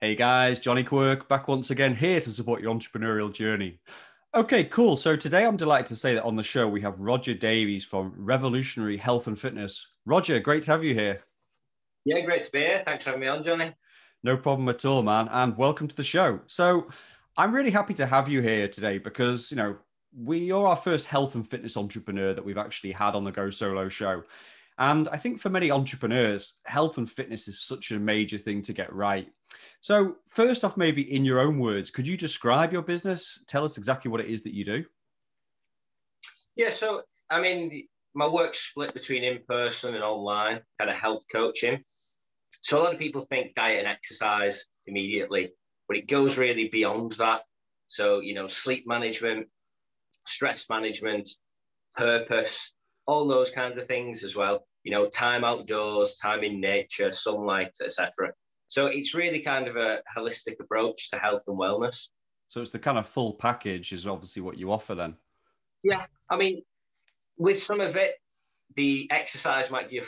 Hey guys, Jonny Quirk back once again here to support your entrepreneurial journey. Okay, cool. So today I'm delighted to say that on the show we have Roger Davies from Revolutionary Health and Fitness. Roger, great to have you here. Yeah, great to be here. Thanks for having me on, Jonny. No problem at all, man. And welcome to the show. So I'm really happy to have you here today because, you know, we are our first health and fitness entrepreneur that we've actually had on the Go Solo show. And I think for many entrepreneurs, health and fitness is such a major thing to get right. So, first off, maybe in your own words, could you describe your business? Tell us exactly what it is that you do. Yeah, so I mean, my work's split between in person and online, kind of health coaching. So, a lot of people think diet and exercise immediately, but it goes really beyond that. So, you know, sleep management, stress management, purpose, all those kinds of things as well. You know, time outdoors, time in nature, sunlight, etc. So it's really kind of a holistic approach to health and wellness. So it's the kind of full package, is obviously what you offer then. Yeah, I mean, with some of it, the exercise might be a,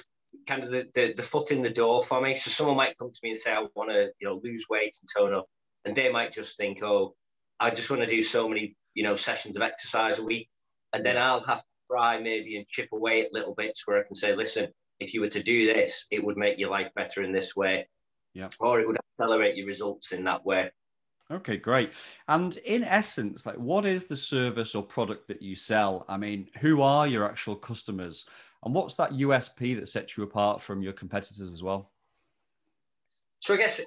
kind of the, the, the foot in the door for me. So someone might come to me and say, I want to, you know, lose weight and tone up, and they might just think, oh, I just want to do so many, you know, sessions of exercise a week, and then I'll have to try maybe and chip away at little bits where I can say, listen, if you were to do this, it would make your life better in this way. Yeah. Or it would accelerate your results in that way. Okay, great. And in essence, like what is the service or product that you sell? I mean, who are your actual customers? And what's that USP that sets you apart from your competitors as well? So I guess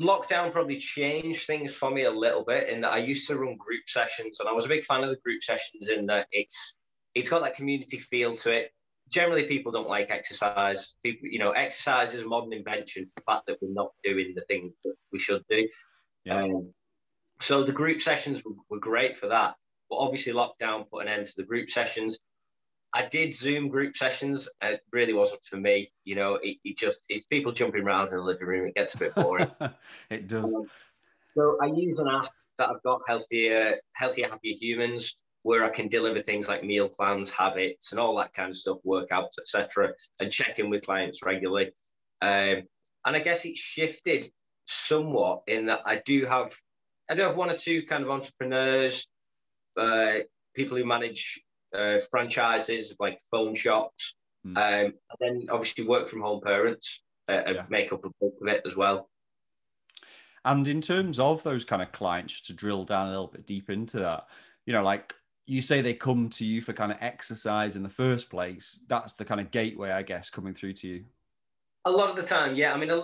lockdown probably changed things for me a little bit in that I used to run group sessions and I was a big fan of the group sessions in that it's it's got that community feel to it. Generally, people don't like exercise. People, you know, exercise is a modern invention for the fact that we're not doing the things that we should do. Yeah. Um, so the group sessions were, were great for that. But obviously, lockdown put an end to the group sessions. I did Zoom group sessions. It really wasn't for me. You know, it, it just it's people jumping around in the living room. It gets a bit boring. it does. Um, so I use an app that I've got healthier, healthier, happier humans where I can deliver things like meal plans, habits, and all that kind of stuff, workouts, etc., and check in with clients regularly. Um, and I guess it's shifted somewhat in that I do have I do have one or two kind of entrepreneurs, uh, people who manage uh, franchises like phone shops, mm. um, and then obviously work from home parents uh, yeah. make up a bulk of it as well. And in terms of those kind of clients, just to drill down a little bit deep into that, you know, like you say they come to you for kind of exercise in the first place. That's the kind of gateway, I guess, coming through to you. A lot of the time, yeah. I mean, a,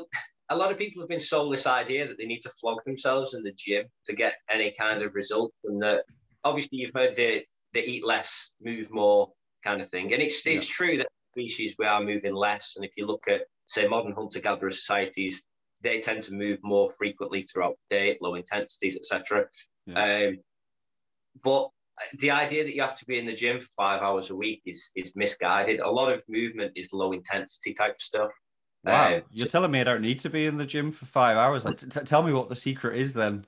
a lot of people have been sold this idea that they need to flog themselves in the gym to get any kind of result, and that obviously you've heard the the eat less, move more kind of thing, and it's it's yeah. true that species we are moving less, and if you look at say modern hunter gatherer societies, they tend to move more frequently throughout the day, low intensities, etc. Yeah. Um, but the idea that you have to be in the gym for five hours a week is is misguided. A lot of movement is low intensity type stuff. Wow, uh, you're telling me I don't need to be in the gym for five hours. Like, t- tell me what the secret is then.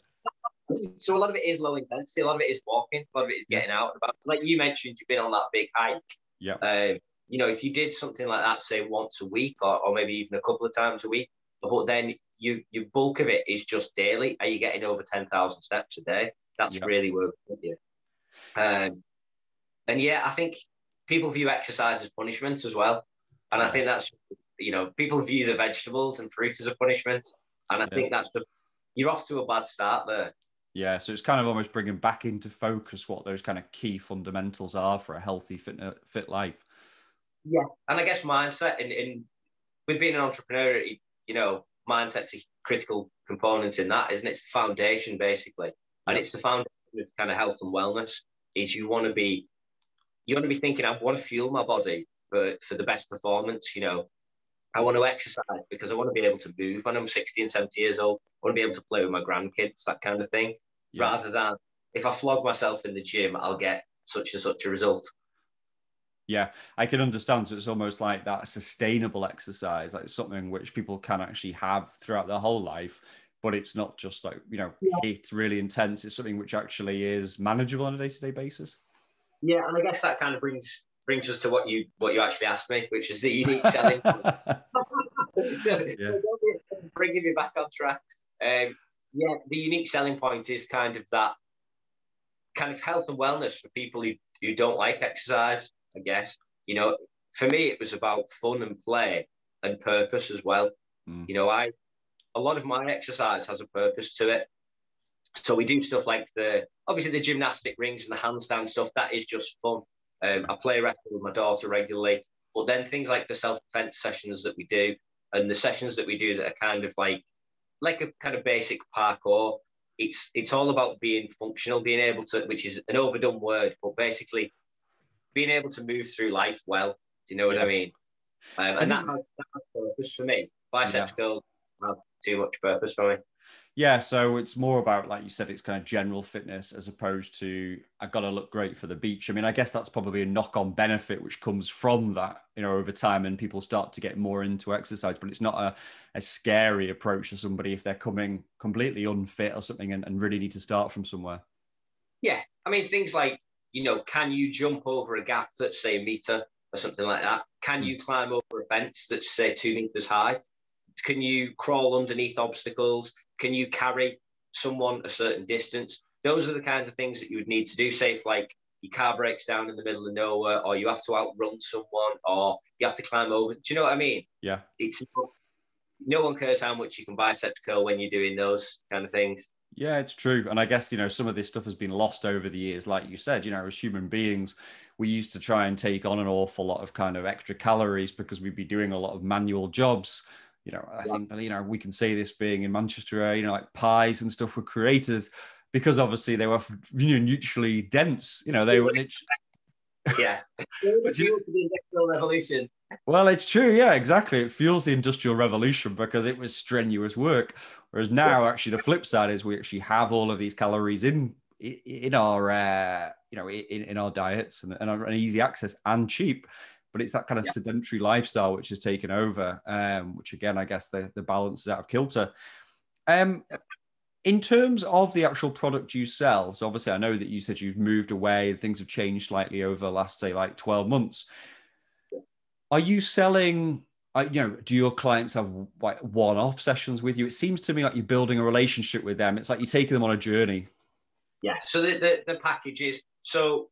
So a lot of it is low intensity. A lot of it is walking. A lot of it is getting out. About like you mentioned, you've been on that big hike. Yeah. Uh, you know, if you did something like that, say once a week, or, or maybe even a couple of times a week, but then you your bulk of it is just daily. Are you getting over ten thousand steps a day? That's yep. really worth it. Um, and yeah, I think people view exercise as punishment as well. And I think that's, you know, people view the vegetables and fruit as a punishment. And I yeah. think that's, the, you're off to a bad start there. Yeah, so it's kind of almost bringing back into focus what those kind of key fundamentals are for a healthy, fit, fit life. Yeah, and I guess mindset in, in with being an entrepreneur, you know, mindset's a critical component in that, isn't it? It's the foundation basically, and it's the foundation of kind of health and wellness is you want to be you want to be thinking I want to fuel my body for, for the best performance. You know, I want to exercise because I want to be able to move when I'm 60 and 70 years old. I want to be able to play with my grandkids, that kind of thing. Yeah. Rather than if I flog myself in the gym, I'll get such and such a result. Yeah, I can understand. So it's almost like that sustainable exercise, like something which people can actually have throughout their whole life but it's not just like you know yeah. it's really intense it's something which actually is manageable on a day-to-day basis yeah and i guess that kind of brings brings us to what you what you actually asked me which is the unique selling yeah. bringing me back on track Um, yeah, the unique selling point is kind of that kind of health and wellness for people who, who don't like exercise, I guess. You know, for me, it was about fun and play and purpose as well. Mm. You know, I a lot of my exercise has a purpose to it. So we do stuff like the obviously the gymnastic rings and the handstand stuff. That is just fun. Um, I play wrestling with my daughter regularly, but then things like the self defense sessions that we do and the sessions that we do that are kind of like like a kind of basic parkour. It's it's all about being functional, being able to, which is an overdone word, but basically being able to move through life well. Do you know what yeah. I mean? Um, and that has, that has purpose for me. Biceps yeah. curls have too much purpose for me. Yeah, so it's more about, like you said, it's kind of general fitness as opposed to I got to look great for the beach. I mean, I guess that's probably a knock-on benefit which comes from that, you know, over time, and people start to get more into exercise. But it's not a, a scary approach to somebody if they're coming completely unfit or something and, and really need to start from somewhere. Yeah, I mean, things like you know, can you jump over a gap that's say a meter or something like that? Can hmm. you climb over a fence that's say two meters high? Can you crawl underneath obstacles? Can you carry someone a certain distance? Those are the kinds of things that you would need to do. Say, if like your car breaks down in the middle of nowhere, or you have to outrun someone, or you have to climb over. Do you know what I mean? Yeah. It's no one cares how much you can bicep curl when you're doing those kind of things. Yeah, it's true. And I guess, you know, some of this stuff has been lost over the years. Like you said, you know, as human beings, we used to try and take on an awful lot of kind of extra calories because we'd be doing a lot of manual jobs you know, I think you know we can say this being in Manchester, you know, like pies and stuff were created because obviously they were you know neutrally dense. You know, they were. yeah, but you, the industrial revolution. Well, it's true. Yeah, exactly. It fuels the industrial revolution because it was strenuous work. Whereas now, actually, the flip side is we actually have all of these calories in in our uh, you know in, in our diets and, and, and easy access and cheap but it's that kind of yeah. sedentary lifestyle which has taken over, um, which again, I guess the, the balance is out of kilter. Um, in terms of the actual product you sell, so obviously I know that you said you've moved away, things have changed slightly over the last, say, like 12 months. Are you selling, uh, you know, do your clients have like one off sessions with you? It seems to me like you're building a relationship with them. It's like you're taking them on a journey. Yeah. So the, the, the package is so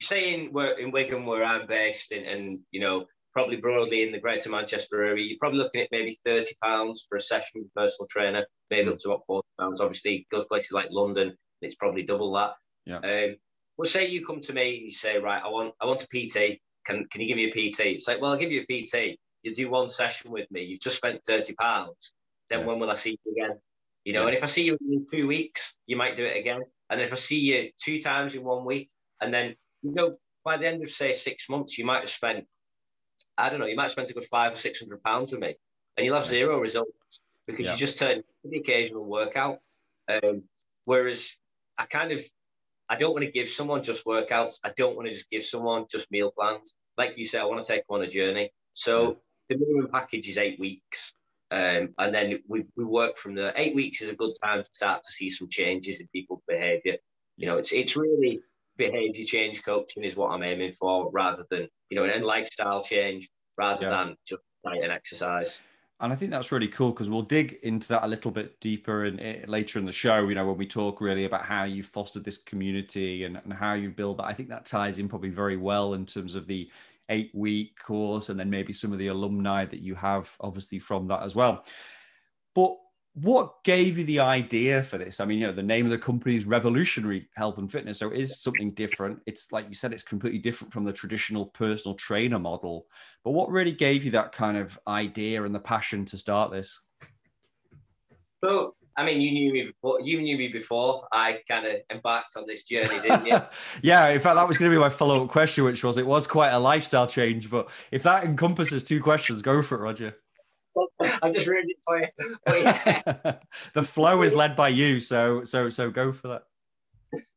saying we're in Wigan where I'm based and, and you know probably broadly in the Greater Manchester area, you're probably looking at maybe thirty pounds for a session with a personal trainer, maybe mm. up to about forty pounds. Obviously, goes places like London, it's probably double that. Yeah. Um, well, say you come to me and you say, right, I want I want a PT. Can can you give me a PT? It's like, well, I'll give you a PT. You do one session with me. You've just spent thirty pounds. Then yeah. when will I see you again? You know, yeah. and if I see you in two weeks, you might do it again. And if I see you two times in one week, and then you know, by the end of say six months, you might have spent, I don't know, you might have spent a good five or six hundred pounds with me, and you'll have zero results because yeah. you just turn the occasional workout. Um, whereas I kind of, I don't want to give someone just workouts. I don't want to just give someone just meal plans. Like you said, I want to take them on a journey. So yeah. the minimum package is eight weeks. Um, and then we, we work from there. Eight weeks is a good time to start to see some changes in people's behaviour. You know, it's it's really behavior change coaching is what I'm aiming for rather than, you know, and lifestyle change rather yeah. than just diet and exercise. And I think that's really cool because we'll dig into that a little bit deeper in, in, later in the show. You know, when we talk really about how you fostered this community and, and how you build that. I think that ties in probably very well in terms of the eight week course and then maybe some of the alumni that you have obviously from that as well. But what gave you the idea for this? I mean, you know, the name of the company is Revolutionary Health and Fitness, so it is something different. It's like you said, it's completely different from the traditional personal trainer model. But what really gave you that kind of idea and the passion to start this? Well, I mean, you knew me before. You knew me before I kind of embarked on this journey, didn't you? yeah, in fact, that was going to be my follow-up question, which was, it was quite a lifestyle change. But if that encompasses two questions, go for it, Roger. I just ruined it for you. Yeah. the flow is led by you, so so so go for that.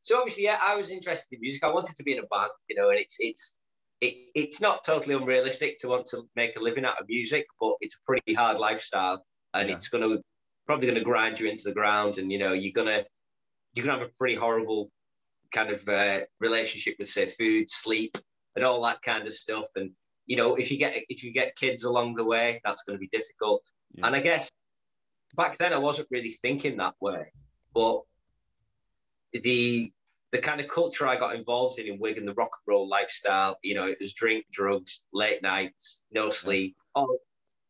So obviously, yeah, I was interested in music. I wanted to be in a band, you know, and it's it's it, it's not totally unrealistic to want to make a living out of music, but it's a pretty hard lifestyle, and yeah. it's gonna probably gonna grind you into the ground, and you know, you're gonna you're gonna have a pretty horrible kind of uh, relationship with say food, sleep, and all that kind of stuff, and you know, if you get if you get kids along the way, that's going to be difficult. Yeah. And I guess back then I wasn't really thinking that way, but the the kind of culture I got involved in in Wigan, the rock and roll lifestyle, you know, it was drink, drugs, late nights, no sleep, all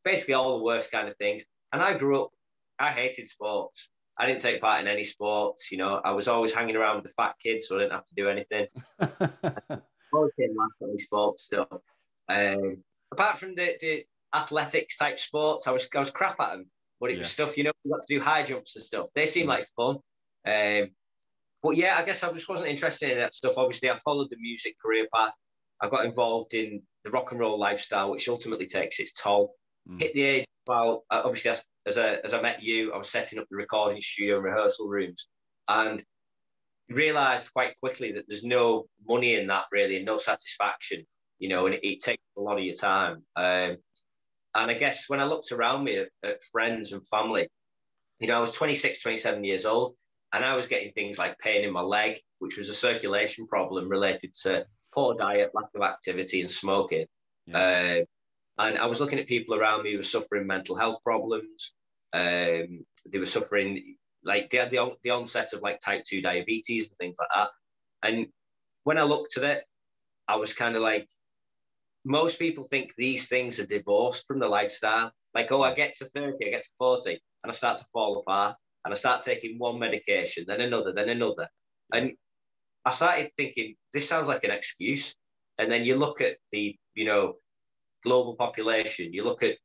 basically all the worst kind of things. And I grew up, I hated sports. I didn't take part in any sports. You know, I was always hanging around with the fat kids, so I didn't have to do anything. always came last on sports stuff. Um, apart from the, the athletics type sports, I was I was crap at them. But it yeah. was stuff, you know, we got to do high jumps and stuff. They seemed like fun. Um, but yeah, I guess I just wasn't interested in that stuff. Obviously, I followed the music career path. I got involved in the rock and roll lifestyle, which ultimately takes its toll. Mm. Hit the age about uh, obviously as, as, a, as I met you, I was setting up the recording studio and rehearsal rooms, and realized quite quickly that there's no money in that really, and no satisfaction. You know, and it, it takes a lot of your time. Um, and I guess when I looked around me at, at friends and family, you know, I was 26, 27 years old, and I was getting things like pain in my leg, which was a circulation problem related to poor diet, lack of activity, and smoking. Yeah. Uh, and I was looking at people around me who were suffering mental health problems. Um, they were suffering, like, they had the, the onset of like type 2 diabetes and things like that. And when I looked at it, I was kind of like, most people think these things are divorced from the lifestyle. Like, oh, I get to 30, I get to 40, and I start to fall apart, and I start taking one medication, then another, then another. And I started thinking, this sounds like an excuse. And then you look at the, you know, global population, you look at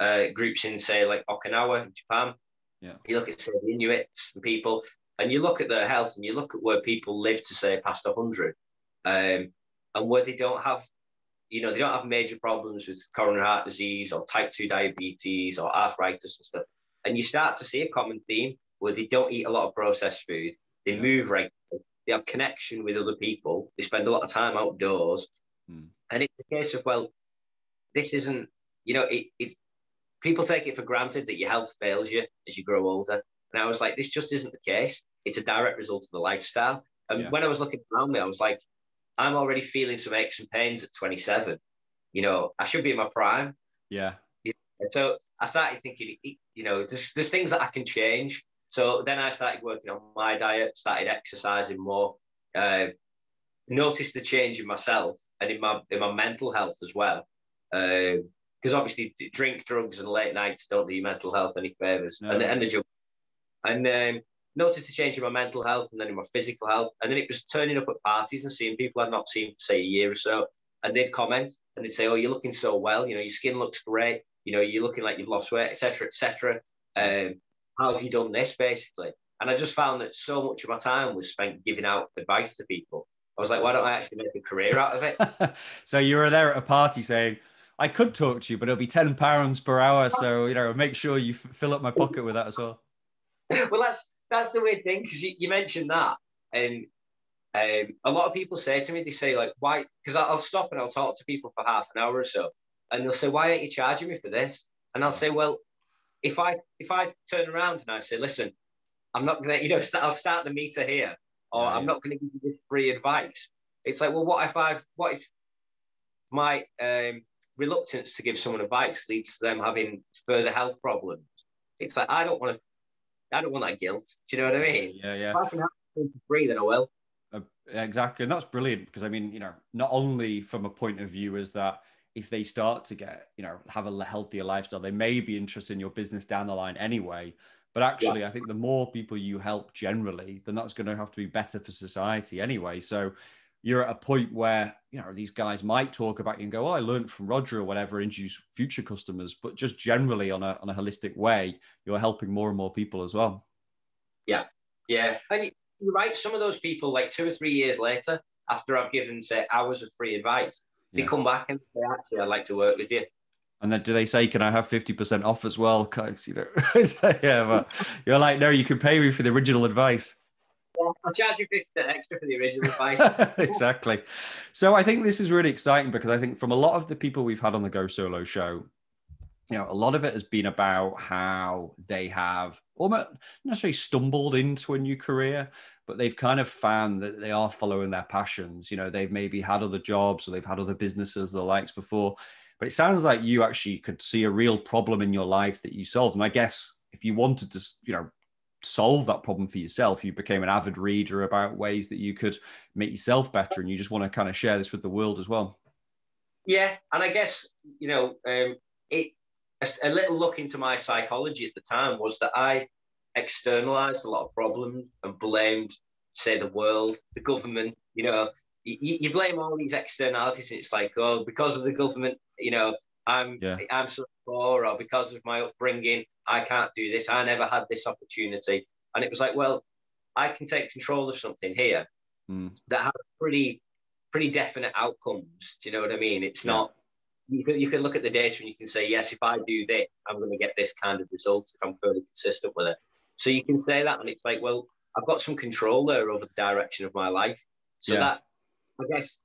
uh, groups in, say, like Okinawa in Japan, yeah. you look at, say, the Inuits and people, and you look at their health and you look at where people live to, say, past 100, um, and where they don't have you know, they don't have major problems with coronary heart disease or type 2 diabetes or arthritis and stuff. And you start to see a common theme where they don't eat a lot of processed food, they move regularly, they have connection with other people, they spend a lot of time outdoors. Hmm. And it's a case of, well, this isn't, you know, it, it's people take it for granted that your health fails you as you grow older. And I was like, this just isn't the case. It's a direct result of the lifestyle. And yeah. when I was looking around me, I was like, I'm already feeling some aches and pains at 27. You know, I should be in my prime. Yeah. And so I started thinking, you know, there's, there's things that I can change. So then I started working on my diet, started exercising more, uh, noticed the change in myself and in my in my mental health as well. Because uh, obviously, drink, drugs, and late nights don't do your mental health any favors. No. And, the and um, noticed a change in my mental health and then in my physical health. And then it was turning up at parties and seeing people I'd not seen for say a year or so. And they'd comment and they'd say, Oh, you're looking so well, you know, your skin looks great, you know, you're looking like you've lost weight, etc., etc. Um, how have you done this basically? And I just found that so much of my time was spent giving out advice to people. I was like, why don't I actually make a career out of it? so you were there at a party saying, I could talk to you, but it'll be ten pounds per hour. So you know, make sure you f- fill up my pocket with that as well. well, that's that's the weird thing because you, you, mentioned that, and um, a lot of people say to me, they say like, why? Because I'll stop and I'll talk to people for half an hour or so, and they'll say, why aren't you charging me for this? And I'll say, well, if I if I turn around and I say, listen, I'm not gonna, you know, i I'll start the meter here, or yeah, I'm not gonna give you this free advice. It's like, well, what if I've, what if my um, reluctance to give someone advice leads to them having further health problems? It's like I don't want to I don't want that guilt. Do you know what I mean? Yeah, yeah. If I can have for free, then I will. Uh, exactly, and that's brilliant because I mean, you know, not only from a point of view is that if they start to get, you know, have a healthier lifestyle, they may be interested in your business down the line anyway. But actually, yeah. I think the more people you help generally, then that's going to have to be better for society anyway. So you're at a point where you know these guys might talk about you and go, "Oh, I learned from Roger or whatever," introduce future customers, but just generally on a on a holistic way, you're helping more and more people as well. Yeah, yeah, and you're right. Some of those people, like two or three years later, after I've given say hours of free advice, they come back and say, "Actually, I'd like to work with you." And then do they say, "Can I have fifty percent off as well?" Because you know, yeah, but you're like, "No, you can pay me for the original advice." I'll charge you 50 extra for the original price. exactly. So I think this is really exciting because I think from a lot of the people we've had on the Go Solo show, you know, a lot of it has been about how they have almost necessarily stumbled into a new career, but they've kind of found that they are following their passions. You know, they've maybe had other jobs or they've had other businesses, the likes before. But it sounds like you actually could see a real problem in your life that you solved. And I guess if you wanted to, you know, solve that problem for yourself, you became an avid reader about ways that you could make yourself better, and you just want to kind of share this with the world as well. Yeah, and I guess you know, um, it a, a little look into my psychology at the time was that I externalized a lot of problems and blamed, say, the world, the government. You know, you, you blame all these externalities, and it's like, oh, because of the government, you know, I'm yeah. I'm so poor, or because of my upbringing, I can't do this. I never had this opportunity, and it was like, well, I can take control of something here mm. that has pretty pretty definite outcomes. Do you know what I mean? It's yeah. not. You can, you can look at the data and you can say, yes, if I do this, I'm going to get this kind of result if I'm fairly consistent with it. So you can say that, and it's like, well, I've got some control there over the direction of my life. So yeah. that, I guess,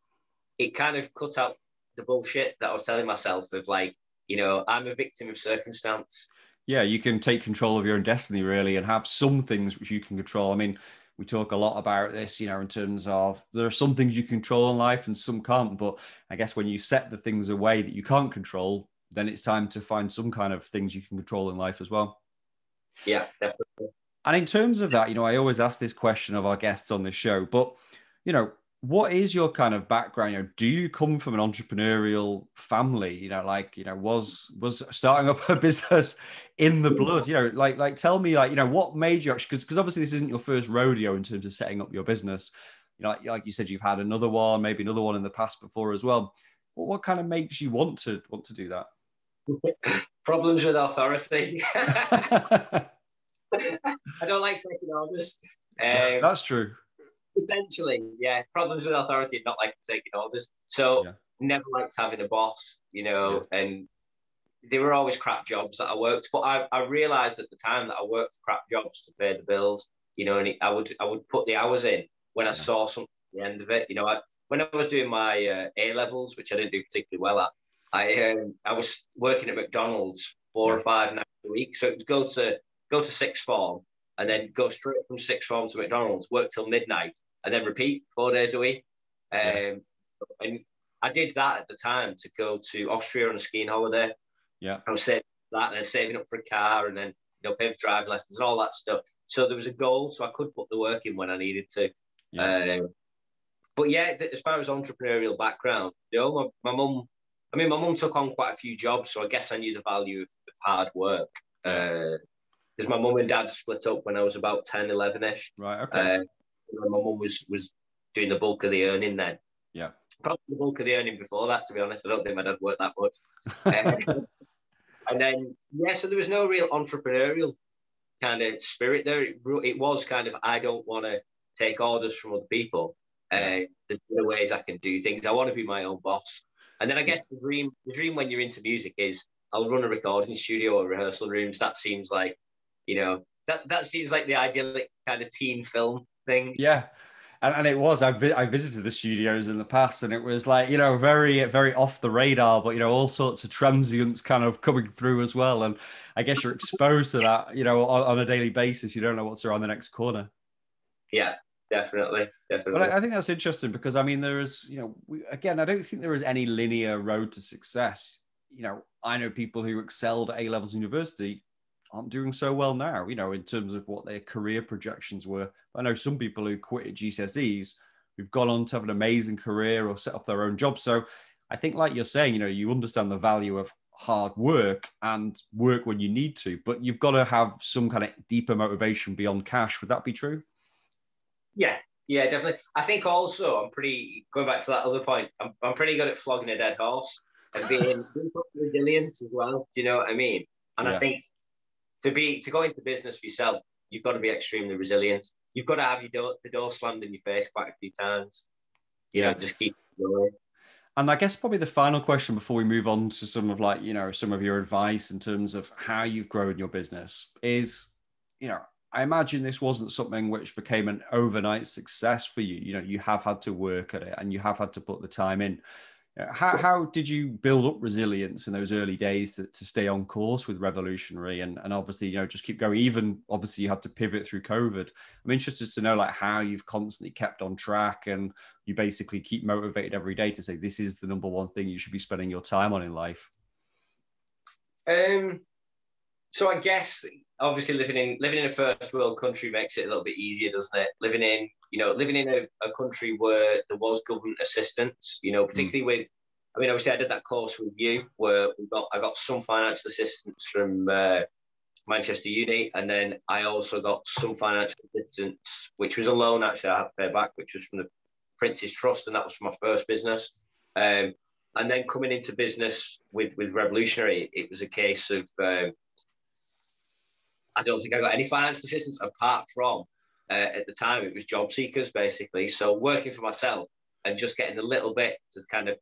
it kind of cut out the bullshit that I was telling myself of like, you know, I'm a victim of circumstance. Yeah, you can take control of your own destiny really and have some things which you can control. I mean, we talk a lot about this, you know, in terms of there are some things you control in life and some can't. But I guess when you set the things away that you can't control, then it's time to find some kind of things you can control in life as well. Yeah, definitely. And in terms of that, you know, I always ask this question of our guests on this show, but you know, what is your kind of background? You know, do you come from an entrepreneurial family? You know, like you know, was was starting up a business in the blood? You know, like like tell me, like you know, what made you actually? Because because obviously this isn't your first rodeo in terms of setting up your business. You know, like, you said, you've had another one, maybe another one in the past before as well. What what kind of makes you want to want to do that? Problems with authority. I don't like taking orders. Um, That's true. Potentially, yeah. Problems with authority and not like taking orders. So yeah. never liked having a boss, you know, yeah. and they were always crap jobs that I worked. But I, I realized at the time that I worked crap jobs to pay the bills, you know, and I would I would put the hours in when I saw something at the end of it. You know, I, when I was doing my uh, A levels, which I didn't do particularly well at, I um, I was working at McDonald's four yeah. or five nights a week. So it was go to go to sixth form and then go straight from sixth form to McDonald's, work till midnight, and then repeat four days a week. Um, yeah. And I did that at the time to go to Austria on a skiing holiday. Yeah, I was saving that and then saving up for a car and then you know paying for driving lessons and all that stuff. So there was a goal, so I could put the work in when I needed to. Yeah. Um, but yeah, as far as entrepreneurial background, you know, my, mum, I mean, my mum took on quite a few jobs, so I guess I knew the value of, of hard work. Uh, because my mum and dad split up when I was about 10, 11 ish. Right. Okay. Uh, my mum was was doing the bulk of the earning then. Yeah. Probably the bulk of the earning before that, to be honest. I don't think my dad worked that much. um, and then, yeah, so there was no real entrepreneurial kind of spirit there. It, it was kind of, I don't want to take orders from other people. Uh, there's other ways I can do things. I want to be my own boss. And then I guess the dream, the dream when you're into music is I'll run a recording studio or rehearsal rooms. That seems like you know, that that seems like the idyllic kind of teen film thing. Yeah. And, and it was I, vi- I visited the studios in the past and it was like you know very very off the radar but you know all sorts of transients kind of coming through as well. And i guess you're exposed to that you know on, on a daily basis. You don't know what's around the next corner. Yeah definitely. Definitely. But I, I, think that's interesting because i mean there is you know we, again i don't think there is any linear road to success. You know i know people who excelled at a levels university aren't doing so well now, you know, in terms of what their career projections were. I know some people who quit at GCSEs who've gone on to have an amazing career or set up their own job. So I think, like you're saying, you know, you understand the value of hard work and work when you need to, but you've got to have some kind of deeper motivation beyond cash. Would that be true? Yeah, yeah, definitely. I think also I'm pretty going back to that other point. I'm, I'm pretty good at flogging a dead horse and being, resilient as well. Do you know what I mean? And yeah. I think to be to go into business for yourself, you've got to be extremely resilient. You've got to have your door, the door slammed in your face quite a few times. You know, just keep going. And I guess probably the final question before we move on to some of like, you know, some of your advice in terms of how you've grown your business is, you know, I imagine this wasn't something which became an overnight success for you. You know, you have had to work at it and you have had to put the time in. How, how did you build up resilience in those early days to, to stay on course with Revolutionary and, and obviously, you know, just keep going? Even obviously you had to pivot through COVID. I'm interested to know like how you've constantly kept on track and you basically keep motivated every day to say this is the number one thing you should be spending your time on in life. Um, so I guess obviously living in living in a first world country makes it a little bit easier, doesn't it? Living in you know living in a, a country where there was government assistance, you know, particularly mm. with. I mean, obviously, I did that course with you where we got I got some financial assistance from uh, Manchester Uni, and then I also got some financial assistance, which was a loan actually I had to pay back, which was from the Prince's Trust, and that was for my first business. Um, and then coming into business with with Revolutionary, it was a case of um, I don't think I got any financial assistance apart from uh, at the time it was job seekers basically. So working for myself and just getting a little bit to kind of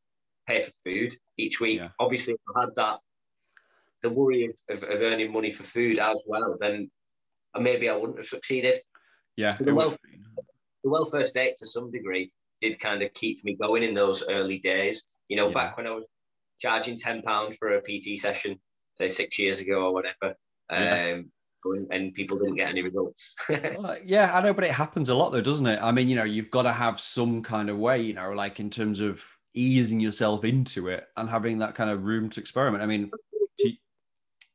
pay for food each week. Yeah. Obviously, if I had that the worry of, of, of, earning money for food as well, then maybe I wouldn't have succeeded. Yeah, so the welfare, the welfare state to some degree did kind of keep me going in those early days. You know, yeah. back when I was charging ten pounds for a PT session, say six years ago or whatever. Yeah. And people didn't get any results. yeah, I know, but it happens a lot though, doesn't it? I mean, you know, you've got to have some kind of way, you know, like in terms of easing yourself into it and having that kind of room to experiment. I mean,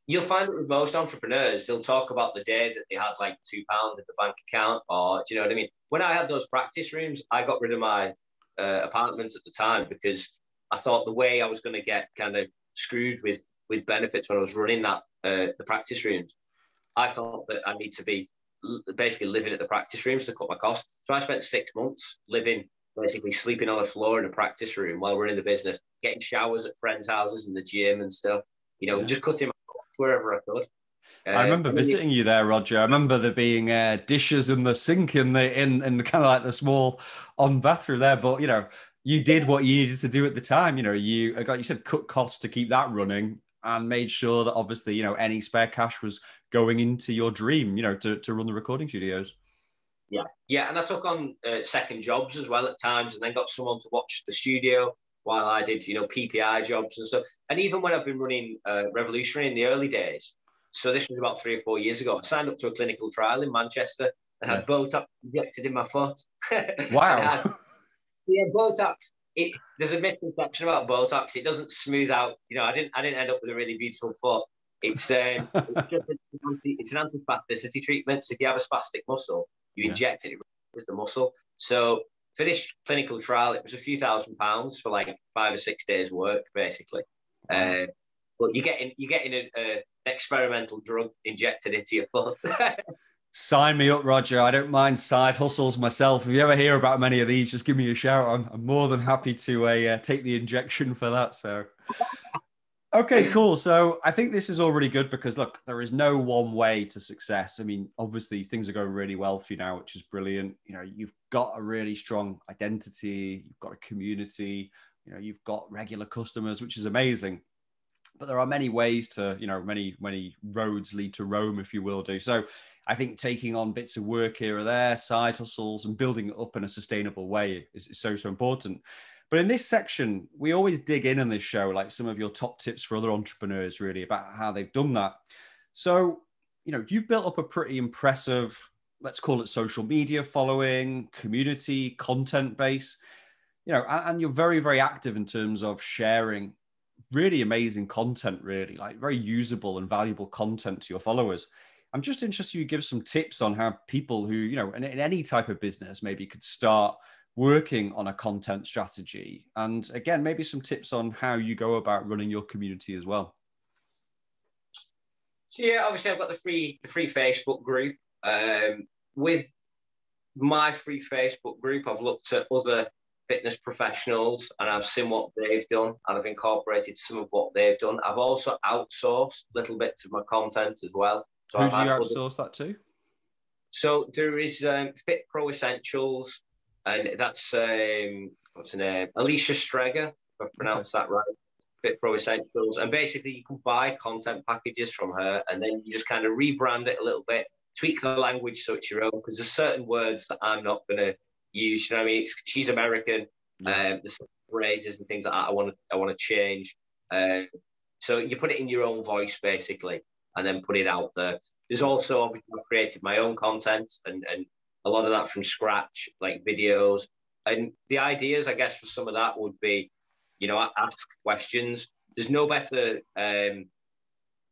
you'll find it with most entrepreneurs, they'll talk about the day that they had like two pounds in the bank account, or do you know what I mean? When I had those practice rooms, I got rid of my uh, apartment at the time because I thought the way I was going to get kind of screwed with with benefits when I was running that uh, the practice rooms I thought that I need to be basically living at the practice rooms to cut my costs. So I spent six months living, basically sleeping on the floor in a practice room while running the business, getting showers at friends' houses in the gym and stuff. You know, yeah. just cutting my costs wherever I could. Uh, I remember visiting you there, Roger. I remember there being uh, dishes in the sink in the in in the kind of like the small on bathroom there. But you know, you did what you needed to do at the time. You know, you like you said, cut costs to keep that running, and made sure that obviously you know any spare cash was going into your dream, you know, to, to run the recording studios. Yeah, yeah, and I took on uh, second jobs as well at times, and then got someone to watch the studio while I did, you know, PPI jobs and stuff. And even when I've been running uh, Revolutionary in the early days, so this was about three or four years ago, I signed up to a clinical trial in Manchester and yeah. had Botox injected in my foot. Wow. had, yeah, Botox. It, there's a misconception about Botox. It doesn't smooth out. You know, I didn't. I didn't end up with a really beautiful foot. It's um, it's, just an anti, it's an antispasticity treatment. So if you have a spastic muscle, you yeah. inject it, it releases the muscle. So for this clinical trial, it was a few thousand pounds for like five or six days' work, basically. Uh, but you're getting you're getting a, a, an experimental drug injected into your foot. Sign me up, Roger. I don't mind side hustles myself. If you ever hear about many of these, just give me a shout. I'm, I'm more than happy to uh, take the injection for that. So Okay, cool. So I think this is all really good because look, there is no one way to success. I mean, obviously things are going really well for you now, which is brilliant. You know, you've got a really strong identity, you've got a community, you know, you've got regular customers, which is amazing. But there are many ways to, you know, many, many roads lead to Rome, if you will do. So I think taking on bits of work here or there, side hustles, and building it up in a sustainable way is, is so, so important. But in this section, we always dig in on this show, like some of your top tips for other entrepreneurs, really, about how they've done that. So, you know, you've built up a pretty impressive, let's call it social media following, community, content base, you know, and, and you're very, very active in terms of sharing really amazing content, really, like very usable and valuable content to your followers. I'm just interested you give some tips on how people who, you know, in, in any type of business maybe could start working on a content strategy. And again maybe some tips on how you go about running your community as well. So yeah obviously i've got the free the free facebook group. Um, with my free facebook group i've looked at other fitness professionals and i've seen what they've done and i've incorporated some of what they've done. I've also outsourced little bits of my content as well so who I've do you outsource other... that to so there is um, fit pro essentials and that's um, what's her name, Alicia Streger, if I've pronounced okay. that right. Fit Pro Essentials, and basically you can buy content packages from her, and then you just kind of rebrand it a little bit, tweak the language so it's your own. Because there's certain words that I'm not going to use. You know what I mean? It's, she's American. Yeah. Um, the phrases and things like that I want to I want to change. Um, so you put it in your own voice basically, and then put it out there. There's also obviously I've created my own content and and a lot of that from scratch, like videos. And the ideas, I guess, for some of that would be, you know, ask questions. There's no better um,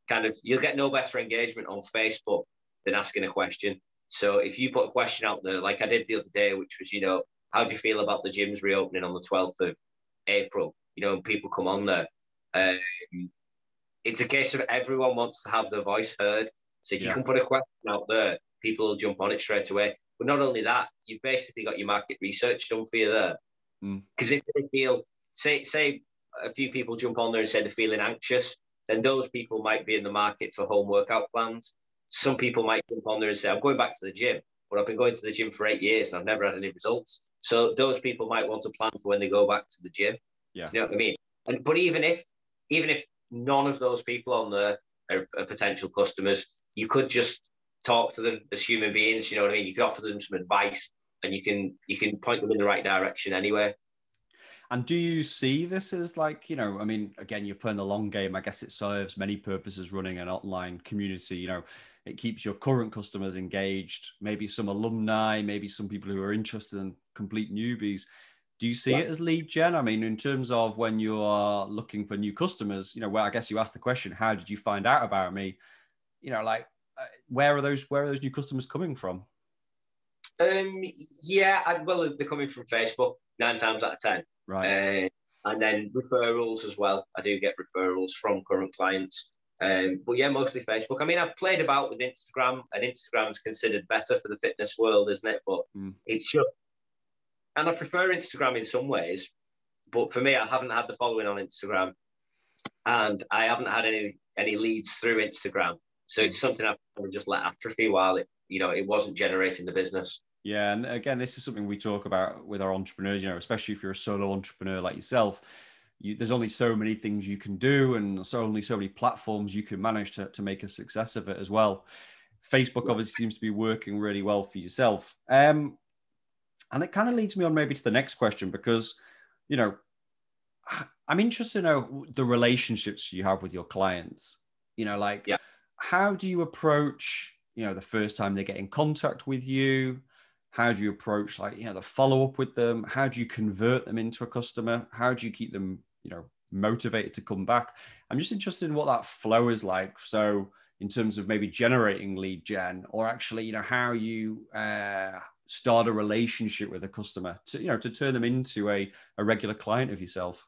kind of you'll get no better engagement on Facebook than asking a question. So if you put a question out there, like I did the other day, which was, you know, how do you feel about the gyms reopening on the 12th of April? You know, people come on there. Um, it's a case of everyone wants to have their voice heard. So if yeah. you can put a question out there, people will jump on it straight away. But not only that, you've basically got your market research done for you there. Because mm. if they feel, say, say a few people jump on there and say they're feeling anxious, then those people might be in the market for home workout plans. Some people might jump on there and say, I'm going back to the gym, but I've been going to the gym for eight years and I've never had any results. So those people might want to plan for when they go back to the gym. Yeah. You know what I mean? And but even if even if none of those people on there are, are potential customers, you could just talk to them as human beings. You know what I mean? You could offer them some advice, and you can you can point them in the right direction anyway. And do you see this as like, you know, I mean, again, you're playing the long game. I guess it serves many purposes running an online community. You know, it keeps your current customers engaged, maybe some alumni, maybe some people who are interested in complete newbies. Do you see yeah. it as lead gen? I mean, in terms of when you are looking for new customers, you know, where I guess you asked the question, how did you find out about me? You know, like uh, where are those where are those new customers coming from? Um, yeah, I, well, they're coming from Facebook nine times out of ten. Right. Uh, and then referrals as well. I do get referrals from current clients. Um, but yeah, mostly Facebook. I mean, I've played about with Instagram, and Instagram's considered better for the fitness world, isn't it? But mm. it's just, and I prefer Instagram in some ways. But for me, I haven't had the following on Instagram, and I haven't had any any leads through Instagram. So it's something I've just let atrophy while it, you know, it wasn't generating the business. Yeah, and again, this is something we talk about with our entrepreneurs. You know, especially if you're a solo entrepreneur like yourself, you, there's only so many things you can do, and so only so many platforms you can manage to to make a success of it as well. Facebook obviously seems to be working really well for yourself. Um, and it kind of leads me on maybe to the next question because, you know, I'm interested to know the relationships you have with your clients. You know, like yeah. how do you approach, you know, the first time they get in contact with you? how do you approach like you know the follow up with them how do you convert them into a customer how do you keep them you know motivated to come back i'm just interested in what that flow is like so in terms of maybe generating lead gen or actually you know how you uh, start a relationship with a customer to you know to turn them into a, a regular client of yourself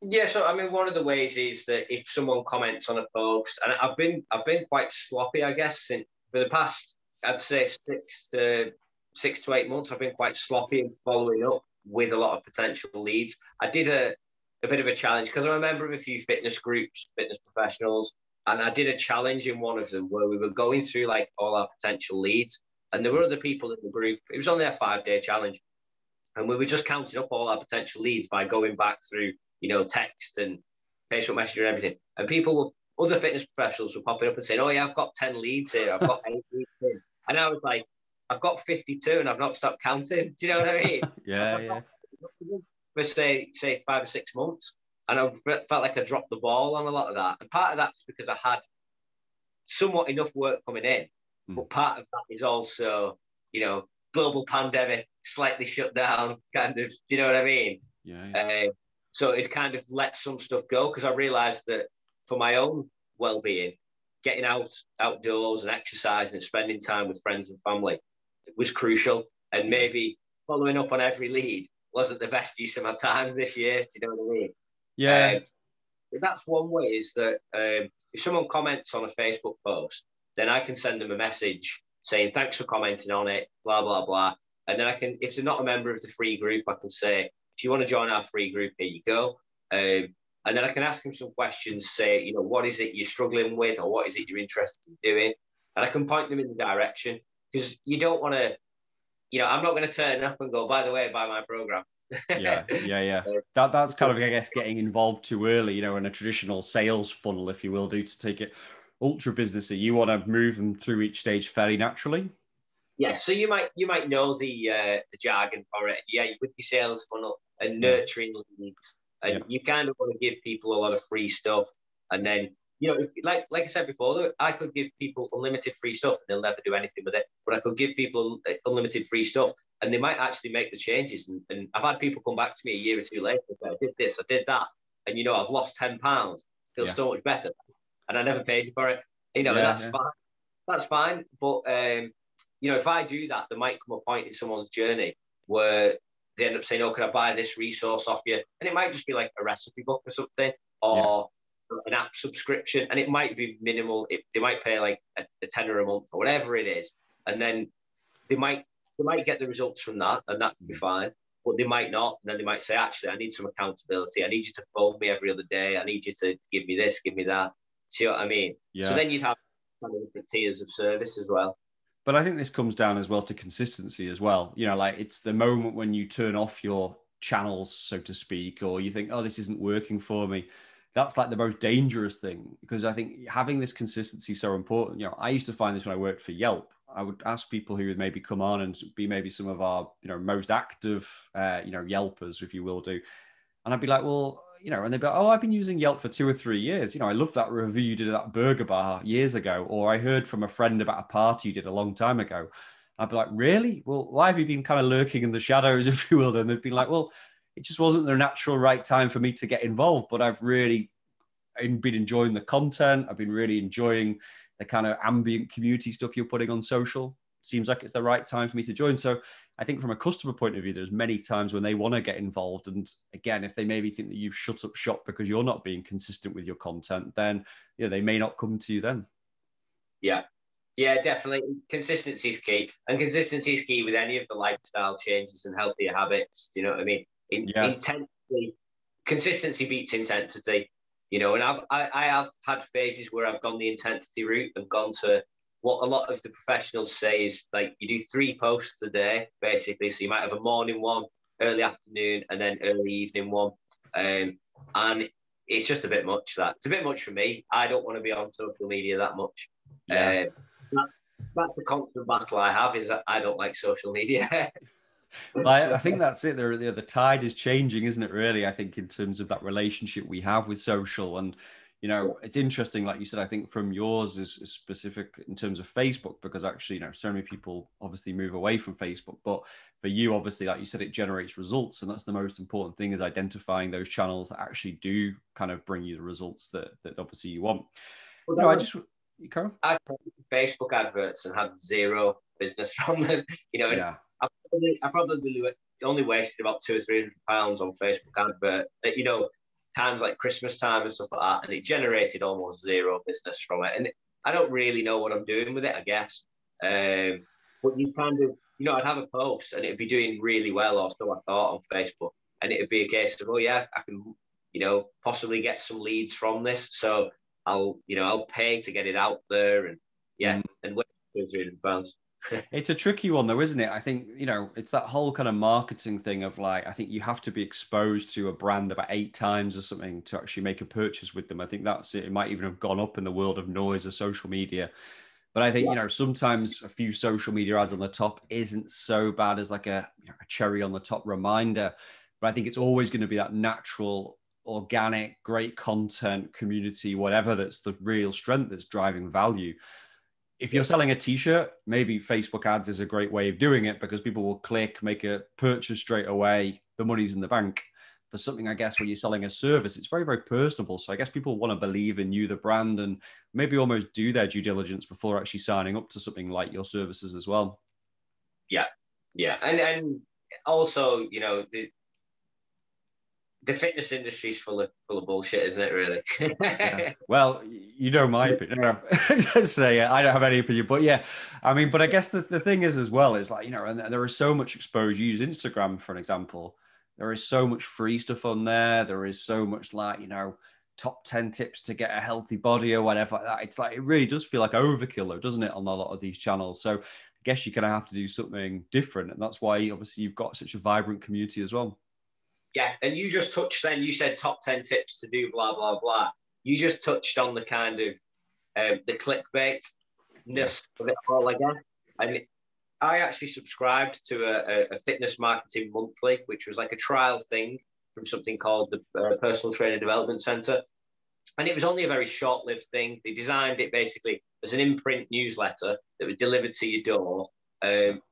yeah so i mean one of the ways is that if someone comments on a post and i've been i've been quite sloppy i guess in, for the past i'd say six to six to eight months, I've been quite sloppy in following up with a lot of potential leads. I did a, a bit of a challenge because I'm a member of a few fitness groups, fitness professionals, and I did a challenge in one of them where we were going through like all our potential leads. And there were other people in the group. It was only a five day challenge. And we were just counting up all our potential leads by going back through, you know, text and Facebook Messenger and everything. And people were, other fitness professionals were popping up and saying, Oh, yeah, I've got 10 leads here. I've got eight leads here. And I was like, I've got 52 and I've not stopped counting. Do you know what I mean? yeah, yeah. For say say five or six months, and I felt like I dropped the ball on a lot of that. And part of that was because I had somewhat enough work coming in, mm. but part of that is also, you know, global pandemic, slightly shut down, kind of. Do you know what I mean? Yeah. yeah. Uh, so it kind of let some stuff go because I realised that for my own well-being, getting out outdoors and exercising and spending time with friends and family was crucial. And maybe following up on every lead wasn't the best use of my time this year. Do you know what I mean? Yeah. Um, that's one way is that um, if someone comments on a Facebook post, then I can send them a message saying, thanks for commenting on it, blah, blah, blah. And then I can, if they're not a member of the free group, I can say, if you want to join our free group, here you go. Um, and then I can ask them some questions, say, you know, what is it you're struggling with or what is it you're interested in doing? And I can point them in the direction because you don't want to, you know, I'm not going to turn up and go, by the way, buy my program. yeah, yeah, yeah. That that's kind of, I guess, getting involved too early. You know, in a traditional sales funnel, if you will, do to take it ultra businessy. You want to move them through each stage fairly naturally. Yeah, so you might you might know the uh, the jargon for it. Yeah, with your sales funnel and nurturing leads, and yeah. you kind of want to give people a lot of free stuff, and then you know, like like I said before, I could give people unlimited free stuff and they'll never do anything with it. But I could give people unlimited free stuff and they might actually make the changes. And, and I've had people come back to me a year or two later. Say, I did this, I did that, and you know, I've lost ten pounds. Feels yeah. so much better. And I never paid you for it. You know, yeah, that's yeah. fine. That's fine. But um, you know, if I do that, there might come a point in someone's journey where they end up saying, "Oh, can I buy this resource off you?" And it might just be like a recipe book or something, or yeah. an app subscription, and it might be minimal. It, they might pay like a, a tenner a month or whatever it is, and then they might they might get the results from that, and that can be fine. But they might not, and then they might say, "Actually, I need some accountability. I need you to phone me every other day. I need you to give me this, give me that." See what I mean? Yeah. So then you'd have kind of different tiers of service as well. But I think this comes down as well to consistency as well. You know, like it's the moment when you turn off your channels, so to speak, or you think, oh, this isn't working for me. That's like the most dangerous thing because I think having this consistency is so important. You know, I used to find this when I worked for Yelp. I would ask people who would maybe come on and be maybe some of our, you know, most active, uh, you know, Yelpers, if you will do. And I'd be like, well, you know, and they'd be like, oh, I've been using Yelp for two or three years. You know, I love that review you did at that burger bar years ago, or I heard from a friend about a party you did a long time ago. I'd be like, really? Well, why have you been kind of lurking in the shadows, if you will? And they'd be like, well, it just wasn't the natural right time for me to get involved, but I've really been enjoying the content. I've been really enjoying the kind of ambient community stuff you're putting on social. Seems like it's the right time for me to join. So I think from a customer point of view, there's many times when they want to get involved. And again, if they maybe think that you've shut up shop because you're not being consistent with your content, then yeah, they may not come to you then. Yeah. Yeah, definitely. Consistency is key. And consistency is key with any of the lifestyle changes and healthier habits. Do you know what I mean? In, yeah. Intensity, consistency beats intensity. You know, and I've I, I have had phases where I've gone the intensity route and gone to what a lot of the professionals say is like you do three posts a day, basically. So you might have a morning one, early afternoon, and then early evening one. Um, and it's just a bit much that it's a bit much for me. I don't want to be on social media that much. Yeah. Uh, that, that's the constant battle I have is that I don't like social media. well, I, I, think that's it. The, the, the tide is changing, isn't it? Really, I think in terms of that relationship we have with social and you know, it's interesting, like you said, I think from yours is, is, specific in terms of Facebook, because actually, you know, so many people obviously move away from Facebook. But for you, obviously, like you said, it generates results. And that's the most important thing is identifying those channels that actually do kind of bring you the results that, that obviously you want. Well, no, I just, you can I've Facebook adverts and had zero business from them. You know, yeah. I probably, I probably only wasted about two or three hundred pounds on Facebook advert. You know, times like Christmas time and stuff like that, and it generated almost zero business from it. And I don't really know what I'm doing with it, I guess. Um, but you kind of, you know, I'd have a post and it'd be doing really well, or so I thought on Facebook, and it'd be a case of, oh yeah, I can, you know, possibly get some leads from this, so I'll, you know, I'll pay to get it out there, and yeah, mm. and wait for 300 pounds it's a tricky one though, isn't it? I think, you know, it's that whole kind of marketing thing of like, I think you have to be exposed to a brand about eight times or something to actually make a purchase with them. I think that's it. It might even have gone up in the world of noise or social media. But I think, yeah. you know, sometimes a few social media ads on the top isn't so bad as like a, you know, a cherry on the top reminder. But I think it's always going to be that natural, organic, great content, community, whatever that's the real strength that's driving value if you're selling a t-shirt maybe facebook ads is a great way of doing it because people will click make a purchase straight away the money's in the bank. For something i guess when you're selling a service it's very very personable. So i guess people want to believe in you the brand and maybe almost do their due diligence before actually signing up to something like your services as well. Yeah. Yeah. And and also you know the, the fitness industry is full of full of bullshit, isn't it? Really. yeah. Well, you know my opinion. say uh, I don't have any opinion, but yeah, I mean, but I guess the, the thing is as well is like you know, and there is so much exposure. Use Instagram for an example. There is so much free stuff on there. There is so much like you know top 10 tips to get a healthy body or whatever like that. It's like it really does feel like overkill though, doesn't it, on a lot of these channels. So I guess you're gonna have to do something different. And that's why obviously you've got such a vibrant community as well. Yeah, and you just touched then, you said top 10 tips to do blah, blah, blah. You just touched on the kind of um, the clickbaitness of it all again. And I actually subscribed to a, a, fitness marketing monthly, which was like a trial thing from something called the uh, Personal Trainer Development Center. And it was only a very short lived thing. They designed it basically as an imprint newsletter that was delivered to your door. Um,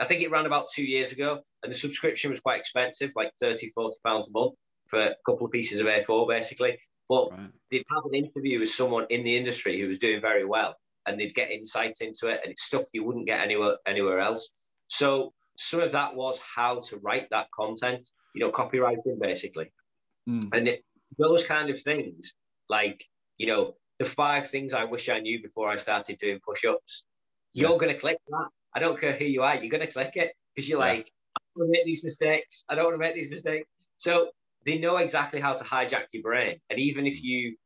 I think it ran about two years ago and the subscription was quite expensive, like 30, 40 pounds a month for a couple of pieces of A4, basically. But right. they'd have an interview with someone in the industry who was doing very well, and they'd get insight into it, and it's stuff you wouldn't get anywhere anywhere else. So some of that was how to write that content, you know, copywriting basically, mm. and it, those kind of things, like you know, the five things I wish I knew before I started doing push-ups. You're going to click that. I don't care who you are. You're going to click it because you're yeah. like, I don't want to make these mistakes. I don't want to make these mistakes. So they know exactly how to hijack your brain. And even if mm. you,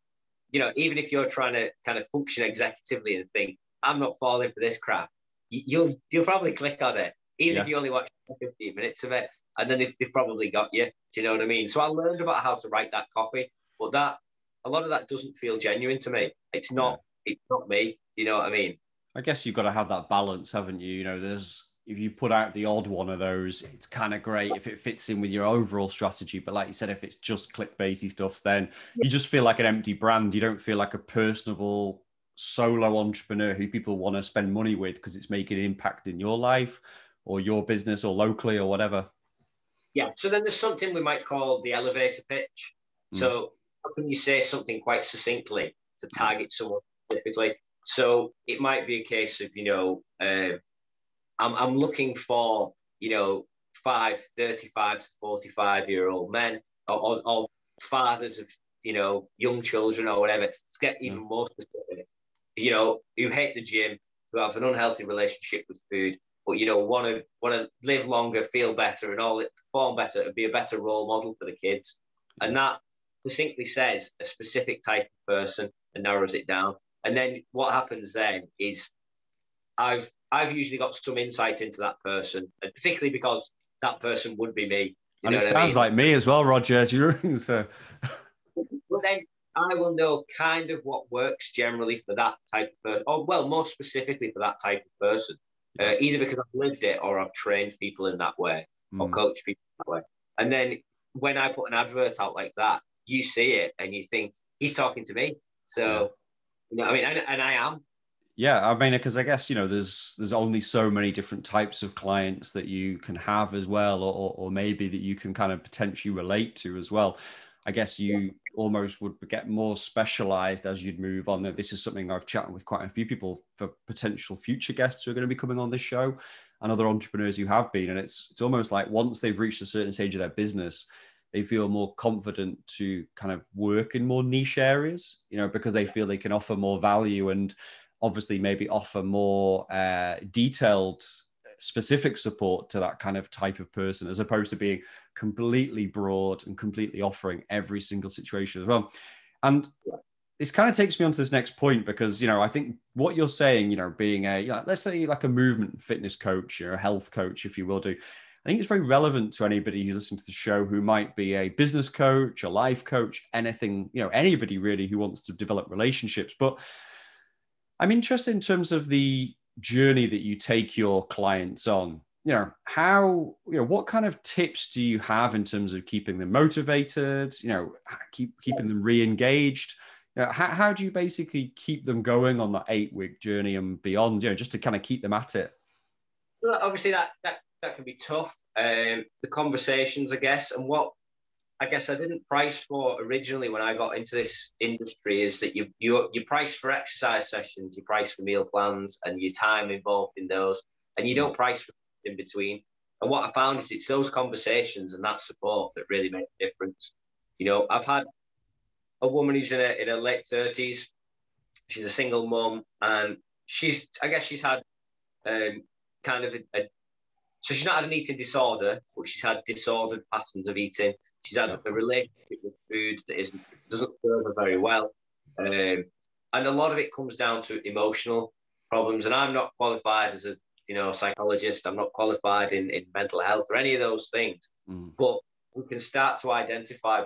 you know, even if you're trying to kind of function executively and think, I'm not falling for this crap, you'll you'll probably click on it, even yeah. if you only watch 15 minutes of it. And then they've, they've probably got you. Do you know what I mean? So I learned about how to write that copy, but that a lot of that doesn't feel genuine to me. It's not. Yeah. It's not me. Do you know what I mean? I guess you've got to have that balance, haven't you? You know, there's if you put out the odd one of those, it's kind of great if it fits in with your overall strategy. But like you said, if it's just clickbaity stuff, then you just feel like an empty brand. You don't feel like a personable solo entrepreneur who people want to spend money with because it's making an impact in your life or your business or locally or whatever. Yeah. So then there's something we might call the elevator pitch. Mm. So how can you say something quite succinctly to target someone specifically? So it might be a case of, you know, uh, I'm, I'm looking for, you know, five, 35 to 45 year old men or, or, or, fathers of, you know, young children or whatever, to get even more specific, you know, who hate the gym, who have an unhealthy relationship with food, but, you know, want to want to live longer, feel better and all it, perform better and be a better role model for the kids. And that distinctly says a specific type of person and narrows it down. And then what happens then is I've I've usually got some insight into that person, and particularly because that person would be me. and it sounds I mean? like me as well, Roger. Do you so? but then I will know kind of what works generally for that type of person, or well, more specifically for that type of person, uh, either because I've lived it or I've trained people in that way mm. or hmm. coached people that way. And then when I put an advert out like that, you see it and you think he's talking to me. So. You know, I mean, and, and I am yeah, I mean, because I guess you know, there's there's only so many different types of clients that you can have as well, or or maybe that you can kind of potentially relate to as well. I guess you almost would get more specialized as you'd move on. This is something I've chatted with quite a few people for potential future guests who are going to be coming on this show, and other entrepreneurs who have been. And it's it's almost like once they've reached a certain stage of their business, they feel more confident to kind of work in more niche areas, you know, because they feel they can offer more value and obviously maybe offer more uh, detailed specific support to that kind of type of person as opposed to being completely broad and completely offering every single situation as well. And this kind of takes me on to this next point because you know i think what you're saying you know being a you know, let's say like a movement fitness coach or a health coach if you will do i think it's very relevant to anybody who's listening to the show who might be a business coach a life coach anything you know anybody really who wants to develop relationships but I'm interested in terms of the journey that you take your clients on. You know, how, you know, what kind of tips do you have in terms of keeping them motivated, you know, keep keeping them re-engaged? You know, how, how do you basically keep them going on that eight week journey and beyond, you know, just to kind of keep them at it? Well, obviously that that that can be tough. Um, the conversations, I guess, and what I guess I didn't price for originally when I got into this industry is that you you you price for exercise sessions, you price for meal plans, and your time involved in those, and you don't price for in between. And what I found is it's those conversations and that support that really make a difference. You know, I've had a woman who's in her in her late thirties. She's a single mom, and she's I guess she's had um, kind of a, a so she's not had an eating disorder, but she's had disordered patterns of eating. She's had a relationship with food that isn't doesn't serve her very well, um, and a lot of it comes down to emotional problems. And I'm not qualified as a you know psychologist. I'm not qualified in, in mental health or any of those things. Mm. But we can start to identify,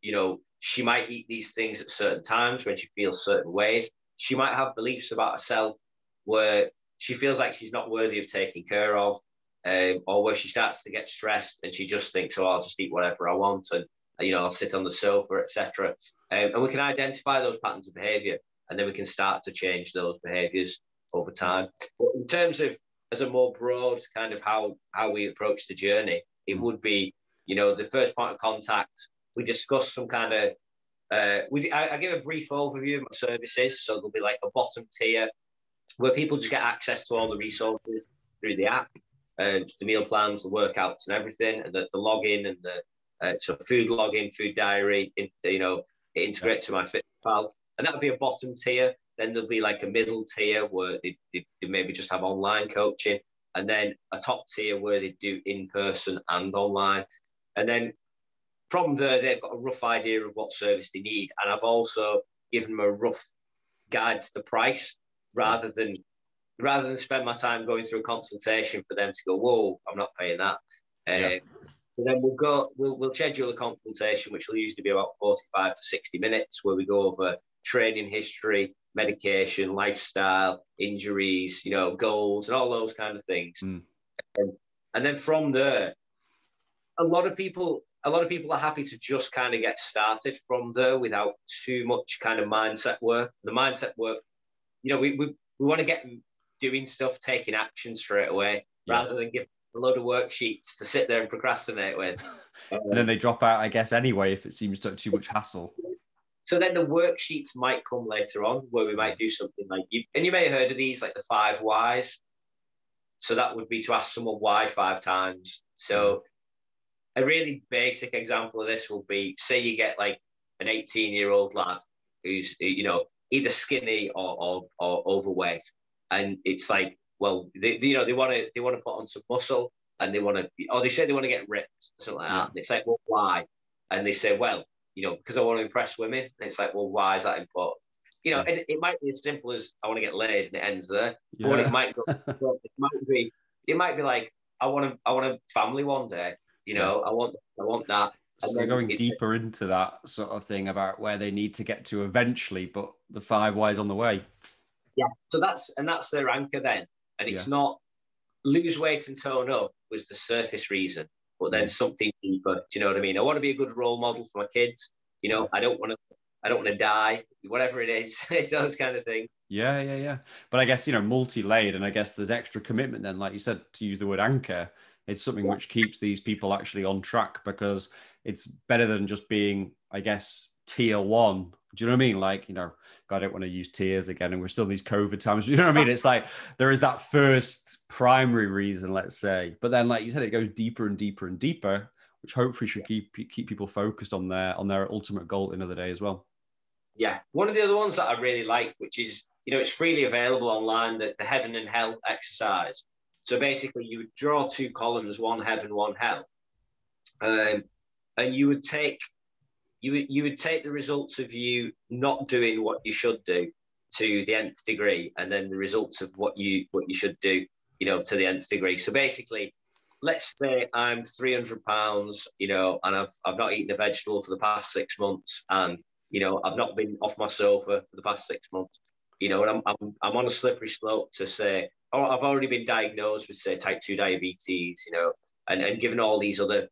you know, she might eat these things at certain times when she feels certain ways. She might have beliefs about herself where she feels like she's not worthy of taking care of um, or where she starts to get stressed and she just thinks, "Oh, I'll just eat whatever I want," and you know, I'll sit on the sofa, etc. Um, and we can identify those patterns of behaviour, and then we can start to change those behaviours over time. But in terms of as a more broad kind of how how we approach the journey, it would be, you know, the first point of contact. We discuss some kind of uh, we, I, I, give a brief overview of my services. So there'll be like a bottom tier where people just get access to all the resources through the app, uh, the meal plans, the workouts, and everything, and the, the login and the uh, so food login, food diary, in, you know, integrate to my FitPal, and that'll be a bottom tier. Then there'll be like a middle tier where they, they, they maybe just have online coaching, and then a top tier where they do in person and online, and then from there they've got a rough idea of what service they need, and I've also given them a rough guide to the price rather than rather than spend my time going through a consultation for them to go, whoa, I'm not paying that. Yeah. Uh, so then we'll go, we'll, we'll schedule a consultation, which will usually be about 45 to 60 minutes, where we go over training history, medication, lifestyle, injuries, you know, goals, and all those kind of things. Mm. And, and then from there, a lot of people, a lot of people are happy to just kind of get started from there without too much kind of mindset work. The mindset work, you know, we, we, we want to get doing stuff, taking action straight away, yeah. rather than give a load of worksheets to sit there and procrastinate with. Um, and then they drop out, I guess, anyway, if it seems too much hassle. So then the worksheets might come later on where we might do something like you, and you may have heard of these, like the five whys. So that would be to ask someone why five times. So a really basic example of this will be say you get like an 18 year old lad who's, you know, either skinny or, or, or overweight. And it's like, well, they, you know, they want to they want to put on some muscle and they want to, or they say they want to get ripped, something like that. And it's like, well, why? And they say, well, you know, because I want to impress women. And it's like, well, why is that important? You know, and it might be as simple as I want to get laid and it ends there. Yeah. Or it might go, it might be, it might be like, I want to, I want a family one day. You know. I want, I want that. So they're going deeper into that sort of thing about where they need to get to eventually, but the five whys on the way. Yeah. So that's and that's their anchor then. And it's yeah. not lose weight and tone up was the surface reason, but then something deeper. Do you know what I mean? I want to be a good role model for my kids. You know, I don't want to I don't want to die, whatever it is, those kind of things. Yeah, yeah, yeah. But I guess, you know, multi-layered and I guess there's extra commitment then, like you said, to use the word anchor. It's something which keeps these people actually on track because it's better than just being, I guess, tier one. Do you know what I mean? Like, you know, I don't want to use tears again, and we're still these COVID times. You know what I mean? It's like there is that first primary reason, let's say, but then, like you said, it goes deeper and deeper and deeper, which hopefully should keep keep people focused on their on their ultimate goal another day as well. Yeah, one of the other ones that I really like, which is you know, it's freely available online, the, the heaven and hell exercise. So basically, you would draw two columns, one heaven, one hell, um, and you would take you would you would take the results of you not doing what you should do to the nth degree, and then the results of what you what you should do, you know, to the nth degree. So basically, let's say I'm 300 pounds, you know, and I've I've not eaten a vegetable for the past six months, and you know, I've not been off my sofa for the past six months, you know, and I'm I'm, I'm on a slippery slope to say, oh, I've already been diagnosed with say type two diabetes, you know, and and given all these other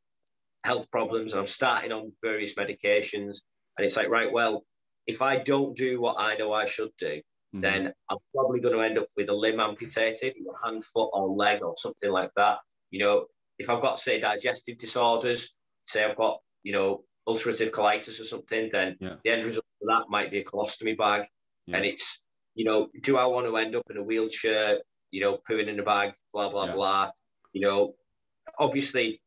health problems and I'm starting on various medications. And it's like, right, well, if I don't do what I know I should do, mm-hmm. then I'm probably going to end up with a limb amputated, a hand, foot, or leg, or something like that. You know, if I've got, say, digestive disorders, say I've got, you know, ulcerative colitis or something, then yeah. the end result of that might be a colostomy bag. Yeah. And it's, you know, do I want to end up in a wheelchair, you know, pooing in a bag, blah, blah, yeah. blah. You know, obviously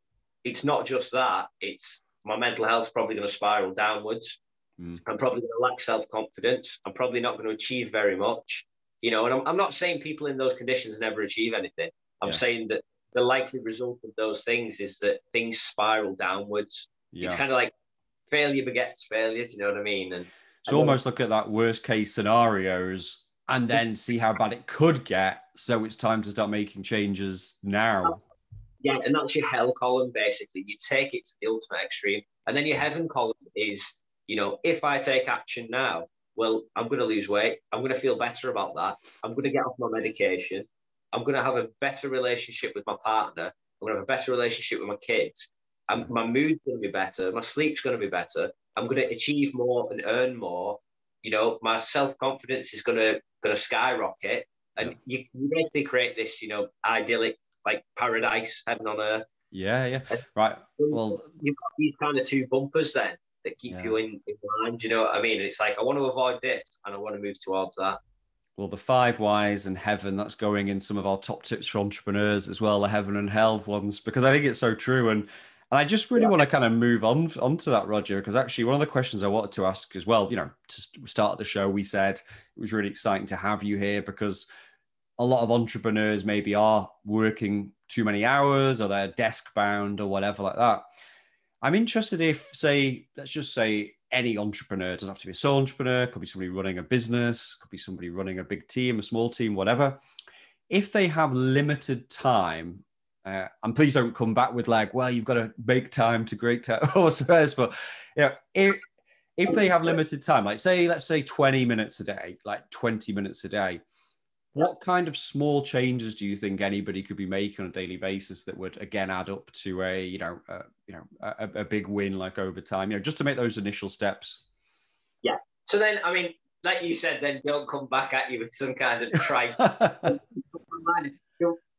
it's not just that, it's my mental health's probably going to spiral downwards. Mm. I'm probably going to lack self confidence. I'm probably not going to achieve very much. You know, and I'm, I'm not saying people in those conditions never achieve anything. I'm yeah. saying that the likely result of those things is that things spiral downwards. Yeah. It's kind of like failure begets failure. Do you know what I mean? And so almost look at that worst case scenarios and then see how bad it could get. So it's time to start making changes now. Yeah, and that's your hell column basically. You take it to the ultimate extreme. And then your heaven column is, you know, if I take action now, well, I'm going to lose weight. I'm going to feel better about that. I'm going to get off my medication. I'm going to have a better relationship with my partner. I'm going to have a better relationship with my kids. And my mood's going to be better. My sleep's going to be better. I'm going to achieve more and earn more. You know, my self confidence is going to going to skyrocket. And you, you basically create this, you know, idyllic like paradise, heaven on earth. Yeah, yeah. Right. Well, you've got these kind of two bumpers then. that keep Yeah. you in, in line. Do you know what I mean? It's like I want to avoid this and I want to move towards that. Well, the five whys and heaven, that's going in some of our top tips for entrepreneurs as well, the heaven and hell ones, because I think it's so true. And and I just really Yeah. want to kind of move on onto that, Roger, because actually one of the questions I wanted to ask as well, you know, to start the show, we said it was really exciting to have you here because a lot of entrepreneurs maybe are working too many hours or they're desk bound or whatever like that. I'm interested if, say, let's just say any entrepreneur, doesn't have to be a sole entrepreneur, could be somebody running a business, could be somebody running a big team, a small team, whatever. If they have limited time, uh, and please don't come back with like, well, you've got to make time to great time or suppose, but you know, if if they have limited time, like say, let's say 20 minutes a day, like 20 minutes a day, what kind of small changes do you think anybody could be making on a daily basis that would again add up to a you know uh, you know a, a big win like over time you know just to make those initial steps Yeah. So then, I mean, like you said, then don't come back at you with some kind of try.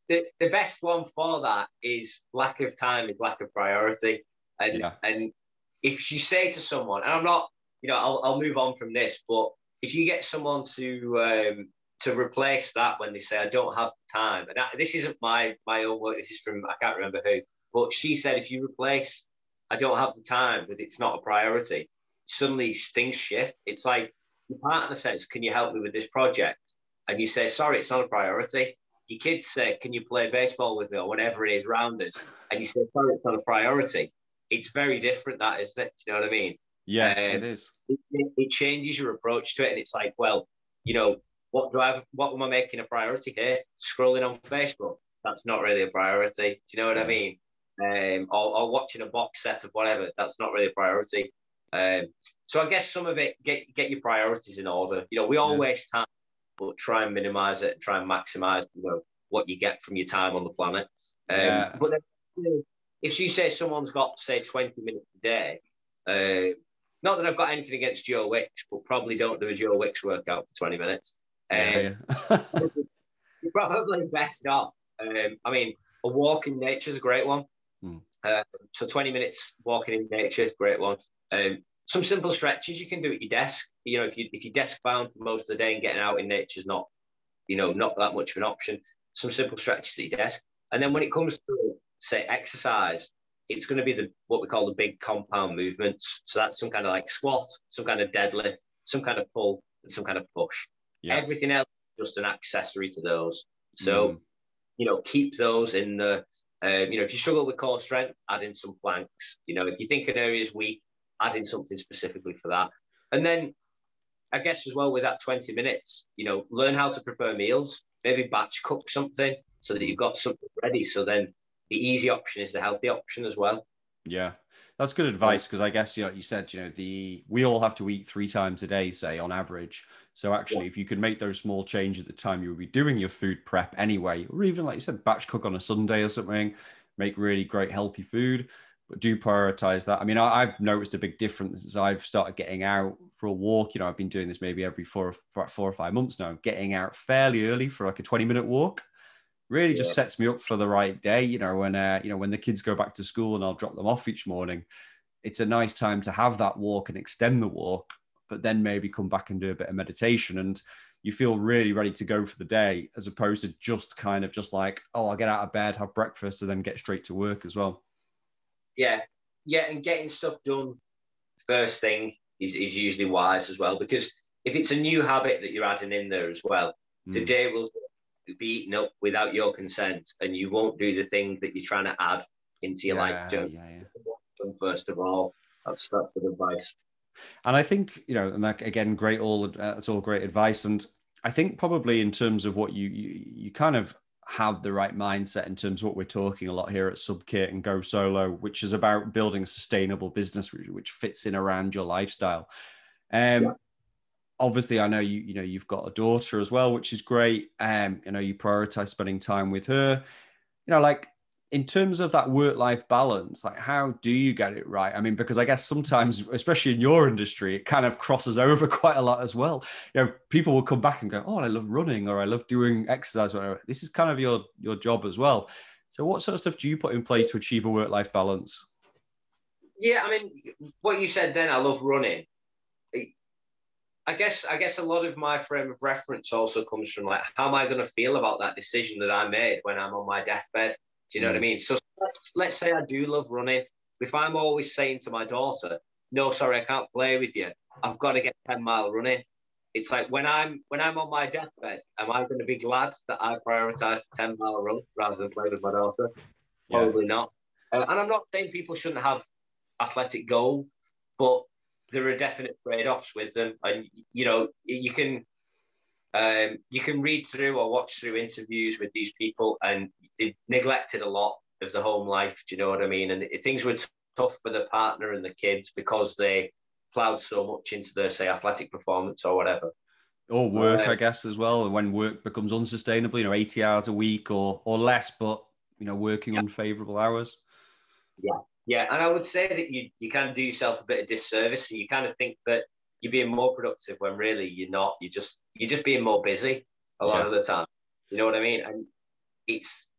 the, the best one for that is lack of time is lack of priority. And Yeah. and if you say to someone, and I'm not, you know, I'll, I'll move on from this, but if you get someone to um, to replace that when they say I don't have the time, and I, this isn't my my own work, this is from I can't remember who, but she said if you replace I don't have the time with it's not a priority, suddenly things shift. It's like your partner says, Can you help me with this project? And you say, Sorry, it's not a priority. Your kids say, Can you play baseball with me or whatever it is round us? And you say, Sorry, it's not a priority. It's very different, that isn't it? Do you know what I mean? yeah Um, it is it, it changes your approach to it. And it's like, well, you know, what do I have, what am I making a priority here? Scrolling on Facebook. That's not really a priority. Do you know what I mean? Um, or, or watching a box set of whatever. That's not really a priority. Um, so I guess some of it get get your priorities in order. You know, we all Yeah. waste time, but try and minimize it and try and maximize you know what you get from your time on the planet. Um, Yeah. But then, you know, if you say someone's got say twenty minutes a day, uh, not that I've got anything against Joe Wicks, but probably don't do a Joe Wicks workout for twenty minutes. Um, yeah, yeah. probably best off. Um, I mean, a walk in nature is a great one. Hmm. Uh, so 20 minutes walking in nature is a great one. Um, some simple stretches you can do at your desk. You know, if you if you're desk bound for most of the day and getting out in nature is not, you know, not that much of an option. Some simple stretches at your desk. And then when it comes to say exercise, it's going to be the what we call the big compound movements. So that's some kind of like squat, some kind of deadlift, some kind of pull, and some kind of push. Yeah. Everything else is just an accessory to those. So Mm. you know, keep those in the, um, you know, if you struggle with core strength, add in some planks. You know, if you think an area is weak, add in something specifically for that. And then I guess as well with that 20 minutes, you know, learn how to prepare meals, maybe batch cook something so that you've got something ready. So then the easy option is the healthy option as well. Yeah, that's good advice because I guess you know you said you know the we all have to eat three times a day, say on average. So actually, if you could make those small changes at the time you would be doing your food prep anyway, or even like you said, batch cook on a Sunday or something, make really great healthy food, but do prioritize that. I mean, I, I've noticed a big difference as I've started getting out for a walk. You know, I've been doing this maybe every four or four or five months now, getting out fairly early for like a twenty minute walk really just sets me up for the right day you know when uh, you know when the kids go back to school and i'll drop them off each morning it's a nice time to have that walk and extend the walk but then maybe come back and do a bit of meditation and you feel really ready to go for the day as opposed to just kind of just like oh i'll get out of bed have breakfast and then get straight to work as well Yeah. Yeah. And getting stuff done first thing is, is usually wise as well, because if it's a new habit that you're adding in there as well, the Mm. day will be eaten up without your consent and you won't do the thing that you're trying to add into your yeah, life yeah, yeah. first of all that's that's good advice And I think you know, and that again, great all uh, that's all great advice. And I think probably in terms of what you you, you kind of have the right mindset in terms of what we're talking a lot here at Subkit and Go Solo, which is about building a sustainable business which, which fits in around your lifestyle. Um, Yeah. Obviously, I know you you know you've got a daughter as well, which is great. Um, you know you prioritize spending time with her. You know, like in terms of that work life balance, like how do you get it right? I mean, because I guess sometimes, especially in your industry, it kind of crosses over quite a lot as well. You know, people will come back and go, "Oh, I love running," or "I love doing exercise." Whatever. This is kind of your your job as well. So, what sort of stuff do you put in place to achieve a work life balance? Yeah, I mean, what you said then, I love running. I guess I guess a lot of my frame of reference also comes from like how am I going to feel about that decision that I made when I'm on my deathbed? Do you know what I mean? So let's, let's say I do love running. If I'm always saying to my daughter, "No, sorry, I can't play with you. I've got to get ten mile running," it's like when I'm when I'm on my deathbed, am I going to be glad that I prioritised the ten mile run rather than play with my daughter? Probably yeah. not. Uh, and I'm not saying people shouldn't have athletic goal, but there are definite trade-offs with them, and you know you can um, you can read through or watch through interviews with these people, and they neglected a lot of the home life. Do you know what I mean? And things were tough for the partner and the kids because they plowed so much into their say athletic performance or whatever. Or work, um, I guess, as well. When work becomes unsustainable, you know, 80 hours a week or or less, but you know, working yeah. unfavorable hours. Yeah, yeah, and I would say that you you kind of do yourself a bit of disservice. So you kind of think that you're being more productive when really you're not. You're just you're just being more busy a lot yeah. of the time. You know what I mean? And it's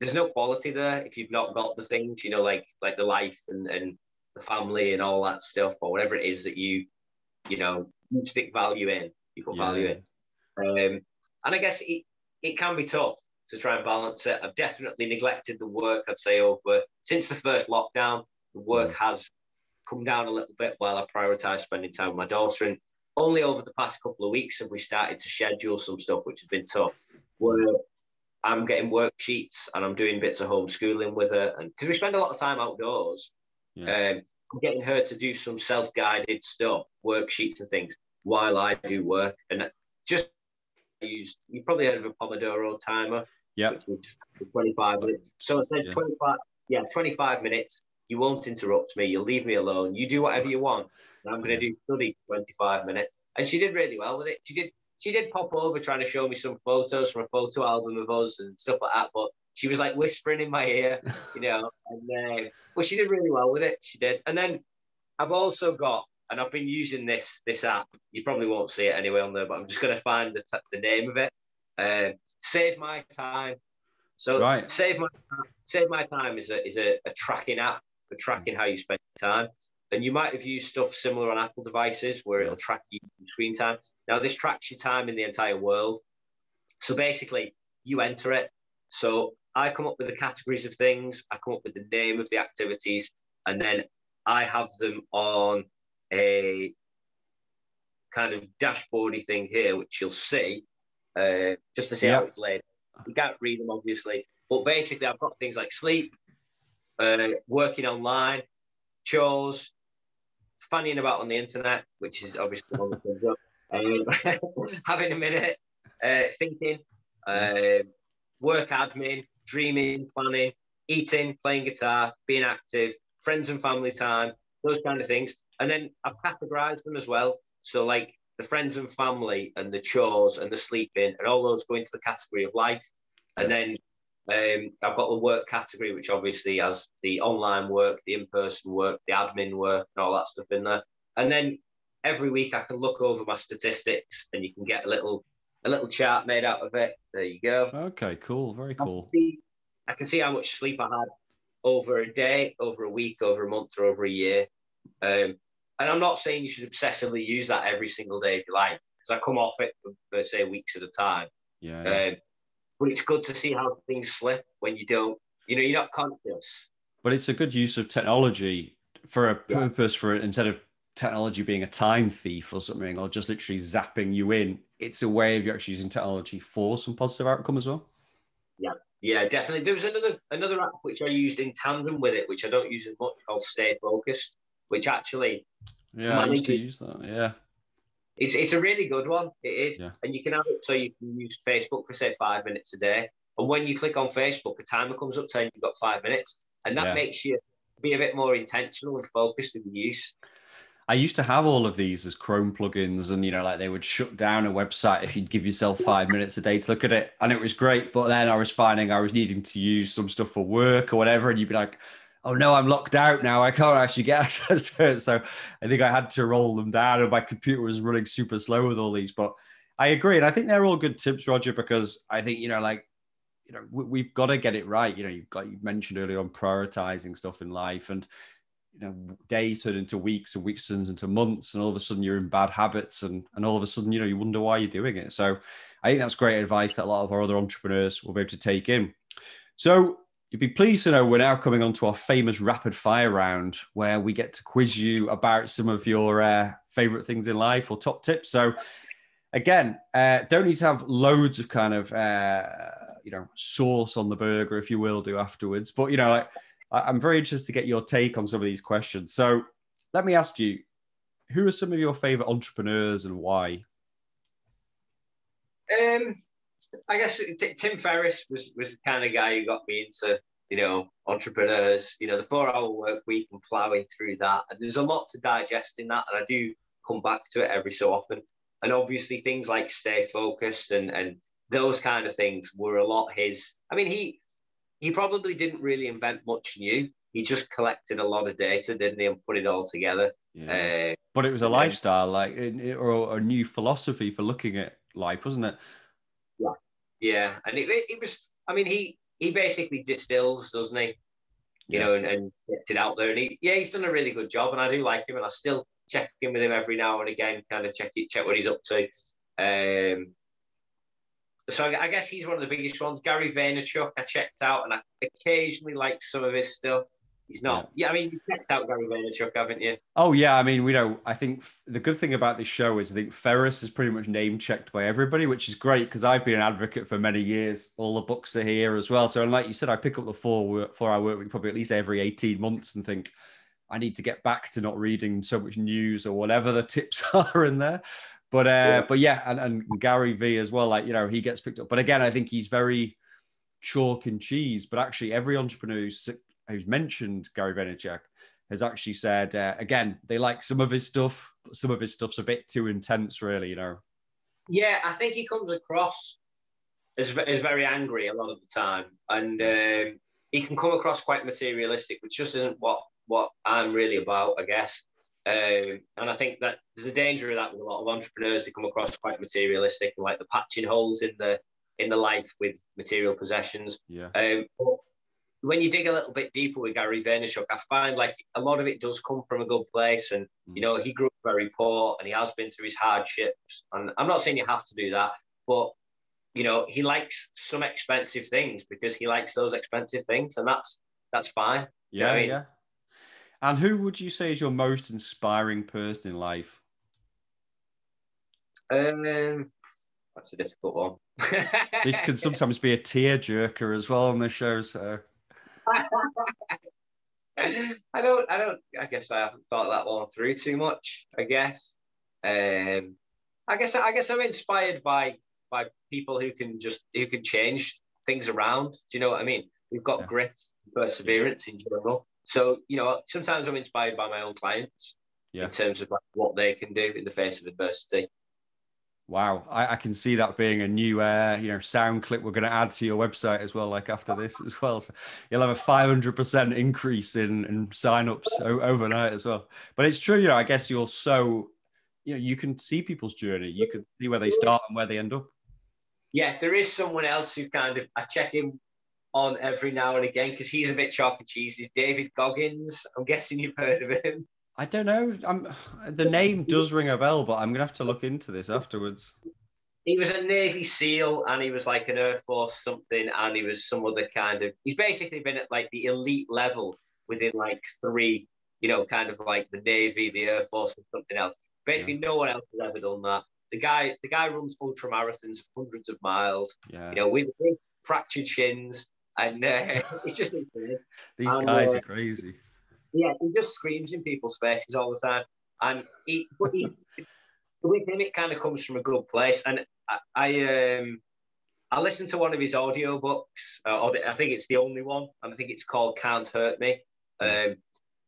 there's no quality there if you've not got the things. You know, like like the life and and the family and all that stuff, or whatever it is that you you know you stick value in. You put yeah. value in. Um, and I guess it, it can be tough to try and balance it. I've definitely neglected the work, I'd say, over since the first lockdown. The work mm. has come down a little bit while I prioritise spending time with my daughter. And only over the past couple of weeks have we started to schedule some stuff, which has been tough. Where I'm getting worksheets and I'm doing bits of homeschooling with her. And because we spend a lot of time outdoors, yeah. um, I'm getting her to do some self guided stuff, worksheets and things while I do work. And just used, you probably heard of a Pomodoro timer. Yeah. 25 minutes. So I said yeah. 25, yeah, 25 minutes. You won't interrupt me. You'll leave me alone. You do whatever you want. And I'm going to do study 25 minutes. And she did really well with it. She did she did pop over trying to show me some photos from a photo album of us and stuff like that. But she was like whispering in my ear, you know. And then, well, she did really well with it. She did. And then I've also got and I've been using this this app. You probably won't see it anyway on there, but I'm just going to find the, the name of it. Uh, save my time. So right. save my save my time is a is a, a tracking app for tracking how you spend time. And you might have used stuff similar on Apple devices where it'll track you screen time. Now this tracks your time in the entire world. So basically, you enter it. So I come up with the categories of things. I come up with the name of the activities, and then I have them on a kind of dashboardy thing here, which you'll see, uh, just to see how it's laid. You can't read them, obviously, but basically, I've got things like sleep, uh, working online, chores, fannying about on the internet, which is obviously one of the um, having a minute, uh, thinking, uh, work admin, dreaming, planning, eating, playing guitar, being active, friends and family time, those kind of things. And then I've categorized them as well. So like the friends and family and the chores and the sleeping and all those go into the category of life. And then um, I've got the work category, which obviously has the online work, the in-person work, the admin work, and all that stuff in there. And then every week I can look over my statistics, and you can get a little a little chart made out of it. There you go. Okay, cool, very cool. I can see, I can see how much sleep I had over a day, over a week, over a month, or over a year. Um, and I'm not saying you should obsessively use that every single day if you like, because I come off it for, for, say weeks at a time. Yeah. yeah. Um, but it's good to see how things slip when you don't, you know, you're not conscious. But it's a good use of technology for a purpose yeah. for it instead of technology being a time thief or something, or just literally zapping you in. It's a way of you actually using technology for some positive outcome as well. Yeah, yeah, definitely. There was another another app which I used in tandem with it, which I don't use as much, called Stay Focused which actually yeah, I used to use that. Yeah, it's it's a really good one. It is, yeah. and you can have it so you can use Facebook for say five minutes a day. And when you click on Facebook, a timer comes up saying you've got five minutes, and that yeah. makes you be a bit more intentional and focused with the use. I used to have all of these as Chrome plugins, and you know, like they would shut down a website if you'd give yourself five minutes a day to look at it, and it was great. But then I was finding I was needing to use some stuff for work or whatever, and you'd be like, oh no, I'm locked out now. I can't actually get access to it. So I think I had to roll them down, and my computer was running super slow with all these. But I agree, and I think they're all good tips, Roger, because I think you know, like you know, we, have got to get it right. You know, you've got you mentioned earlier on prioritizing stuff in life, and you know days turn into weeks and weeks turns into months and all of a sudden you're in bad habits and and all of a sudden you know you wonder why you're doing it so i think that's great advice that a lot of our other entrepreneurs will be able to take in so you'd be pleased to know we're now coming on to our famous rapid fire round where we get to quiz you about some of your uh, favorite things in life or top tips so again uh, don't need to have loads of kind of uh, you know sauce on the burger if you will do afterwards but you know like I'm very interested to get your take on some of these questions. So let me ask you, who are some of your favorite entrepreneurs and why? Um, I guess T- Tim Ferriss was was the kind of guy who got me into you know entrepreneurs. You know the four hour work week and plowing through that, and there's a lot to digest in that, and I do come back to it every so often. And obviously things like stay focused and and those kind of things were a lot his. I mean he he probably didn't really invent much new. He just collected a lot of data, didn't he, and put it all together. Yeah. Uh, but it was a lifestyle, like, or a new philosophy for looking at life, wasn't it? Yeah, and it, it, was. I mean, he he basically distills, doesn't he? You yeah. know, and, and gets it out there. And he, yeah, he's done a really good job, and I do like him, and I still check in with him every now and again, kind of check it, check what he's up to. Um, so I, guess he's one of the biggest ones. Gary Vaynerchuk, I checked out, and I occasionally like some of his stuff. He's not. Yeah, yeah I mean, you checked out Gary Vaynerchuk, haven't you? Oh yeah, I mean, we know. I think the good thing about this show is I think Ferriss is pretty much name checked by everybody, which is great because I've been an advocate for many years. All the books are here as well. So, and like you said, I pick up the four four hour work week probably at least every eighteen months and think. I need to get back to not reading so much news or whatever the tips are in there. But uh, yeah. but yeah, and, and Gary V as well. Like you know, he gets picked up. But again, I think he's very chalk and cheese. But actually, every entrepreneur who's, who's mentioned Gary Vaynerchuk has actually said uh, again they like some of his stuff. But some of his stuff's a bit too intense, really. You know. Yeah, I think he comes across as, as very angry a lot of the time, and um, he can come across quite materialistic, which just isn't what what I'm really about, I guess. Um, and I think that there's a danger of that with a lot of entrepreneurs. They come across quite materialistic, like the patching holes in the in the life with material possessions. Yeah. Um, when you dig a little bit deeper with Gary Vaynerchuk, I find like a lot of it does come from a good place. And mm. you know, he grew up very poor, and he has been through his hardships. And I'm not saying you have to do that, but you know, he likes some expensive things because he likes those expensive things, and that's that's fine. Yeah, I mean? yeah. And who would you say is your most inspiring person in life? Um, that's a difficult one. this can sometimes be a tear jerker as well on the show. So I don't, I don't, I guess I haven't thought that one through too much. I guess, um, I guess, I guess I'm inspired by by people who can just who can change things around. Do you know what I mean? We've got yeah. grit, perseverance in general. So, you know, sometimes I'm inspired by my own clients yeah. in terms of like what they can do in the face of adversity. Wow, I, I can see that being a new, uh, you know, sound clip we're going to add to your website as well. Like after this as well, so you'll have a five hundred percent increase in in signups o- overnight as well. But it's true, you know. I guess you're so, you know, you can see people's journey. You can see where they start and where they end up. Yeah, there is someone else who kind of I check in on every now and again because he's a bit chalk and cheesy. David Goggins. I'm guessing you've heard of him. I don't know. I'm, the name does ring a bell, but I'm gonna have to look into this afterwards. He was a Navy SEAL and he was like an Air Force something, and he was some other kind of. He's basically been at like the elite level within like three, you know, kind of like the Navy, the Air Force, and something else. Basically, yeah. no one else has ever done that. The guy, the guy runs ultra marathons, hundreds of miles. Yeah. You know, with, with fractured shins, and uh, it's just insane. These and, guys uh, are crazy. Yeah, he just screams in people's faces all the time, and he, he with him it kind of comes from a good place. And I, I um I listened to one of his audio books. Uh, I think it's the only one, and I think it's called "Can't Hurt Me." Um,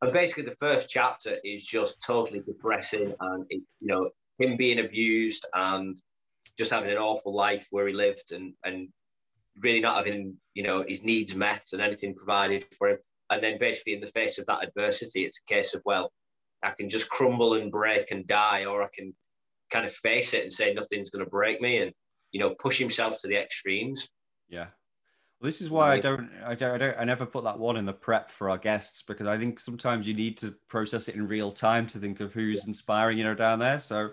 and basically, the first chapter is just totally depressing, and it, you know him being abused and just having an awful life where he lived, and and really not having, you know, his needs met and anything provided for him. And then basically in the face of that adversity, it's a case of, well, I can just crumble and break and die, or I can kind of face it and say nothing's going to break me and, you know, push himself to the extremes. Yeah. This is why I don't, I don't, I don't, I never put that one in the prep for our guests because I think sometimes you need to process it in real time to think of who's inspiring, you know, down there. So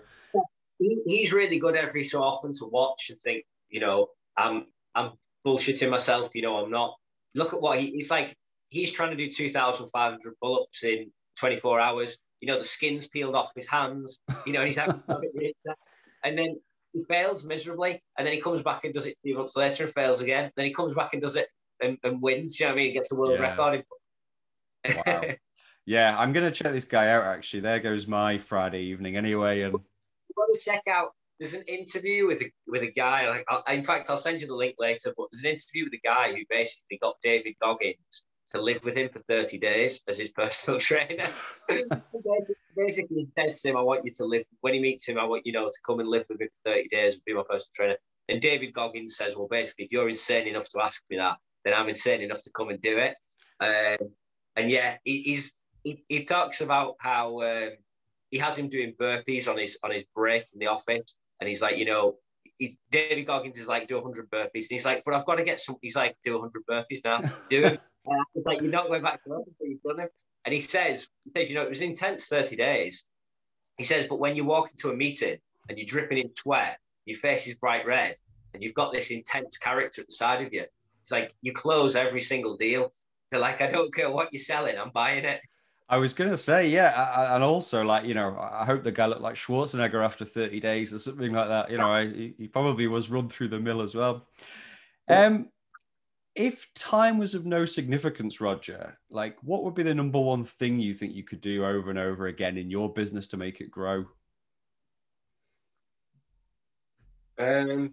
he's really good every so often to watch and think, you know, I'm, I'm bullshitting myself. You know, I'm not. Look at what he, he's like. He's trying to do 2,500 pull-ups in 24 hours. You know, the skin's peeled off his hands. You know, and he's having, and then he fails miserably, and then he comes back and does it three months later and fails again. Then he comes back and does it and, and wins. You know what I mean? He gets the world yeah. record. wow. Yeah, I'm gonna check this guy out. Actually, there goes my Friday evening. Anyway, and want to check out. There's an interview with a with a guy. Like, i in fact, I'll send you the link later. But there's an interview with a guy who basically got David Goggins to live with him for 30 days as his personal trainer. basically, he says to him, I want you to live, when he meets him, I want you know to come and live with me for 30 days and be my personal trainer. And David Goggins says, Well, basically, if you're insane enough to ask me that, then I'm insane enough to come and do it. Um, and yeah, he, he's he, he, talks about how um, he has him doing burpees on his on his break in the office, and he's like, you know, he's David Goggins is like do 100 burpees, and he's like, but I've got to get some. He's like, do 100 burpees now, do it. Uh, it's like you're not going back to work until you've done it. And he says, he says, you know, it was intense 30 days. He says, but when you walk into a meeting and you're dripping in sweat, your face is bright red, and you've got this intense character at the side of you. It's like you close every single deal. They're like, I don't care what you're selling, I'm buying it. I was gonna say, yeah, and also like you know, I hope the guy looked like Schwarzenegger after 30 days or something like that. You know, I, he probably was run through the mill as well. Um, if time was of no significance, Roger, like what would be the number one thing you think you could do over and over again in your business to make it grow? Um,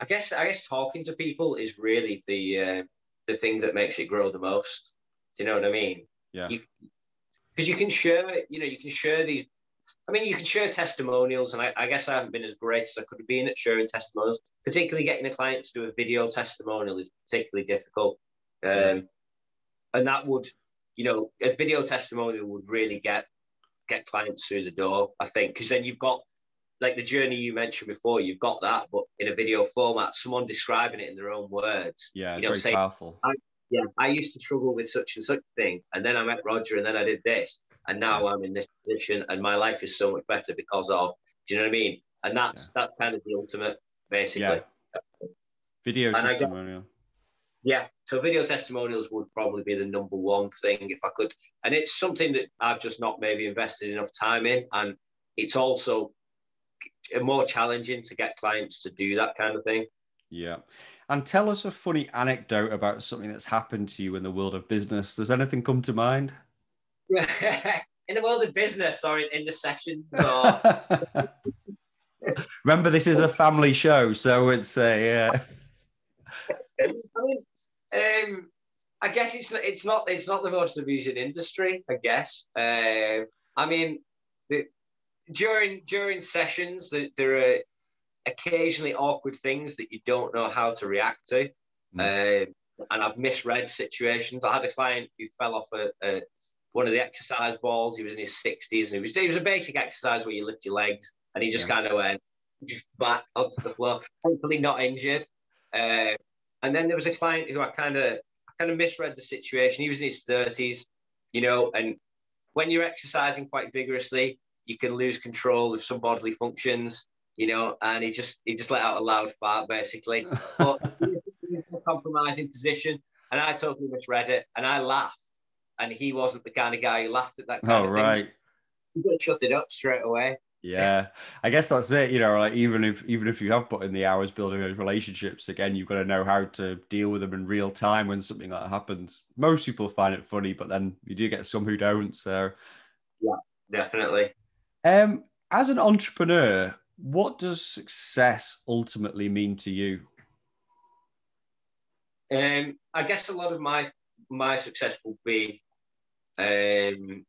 I guess I guess talking to people is really the uh, the thing that makes it grow the most. Do you know what I mean? Yeah. Because you, you, can share, you know, you can share these I mean, you can share testimonials, and I, I, guess I haven't been as great as I could have been at sharing testimonials. Particularly getting a client to do a video testimonial is particularly difficult, um, and that would, you know, a video testimonial would really get get clients through the door. I think because then you've got like the journey you mentioned before, you've got that, but in a video format, someone describing it in their own words. Yeah, you know, very say, powerful. I, yeah, I used to struggle with such and such thing, and then I met Roger, and then I did this, and now I'm in this position, and my life is so much better because of. Do you know what I mean? And that's yeah. that's kind of the ultimate, basically. Yeah. Video and testimonial. Got, yeah, so video testimonials would probably be the number one thing if I could, and it's something that I've just not maybe invested enough time in, and it's also more challenging to get clients to do that kind of thing. Yeah. And tell us a funny anecdote about something that's happened to you in the world of business. Does anything come to mind? In the world of business or in, in the sessions or remember this is a family show so it's a yeah i mean um i guess it's it's not it's not the most amusing industry i guess uh, i mean the, during during sessions the, there are occasionally awkward things that you don't know how to react to mm. uh, and I've misread situations. I had a client who fell off a, a one of the exercise balls. He was in his 60s and it was, it was a basic exercise where you lift your legs and he just yeah. kind of went just back onto the floor, hopefully not injured. Uh, and then there was a client who I kind of kind of misread the situation. He was in his 30s, you know, and when you're exercising quite vigorously, you can lose control of some bodily functions, you know, and he just he just let out a loud fart basically. But he was in a compromising position, and I totally misread it, and I laughed and he wasn't the kind of guy who laughed at that kind oh, of right. thing. You got to shut it up straight away. Yeah, I guess that's it. You know, like even if even if you have put in the hours building those relationships, again, you've got to know how to deal with them in real time when something like that happens. Most people find it funny, but then you do get some who don't. So, yeah, definitely. Um, as an entrepreneur, what does success ultimately mean to you? Um, I guess a lot of my my success will be um,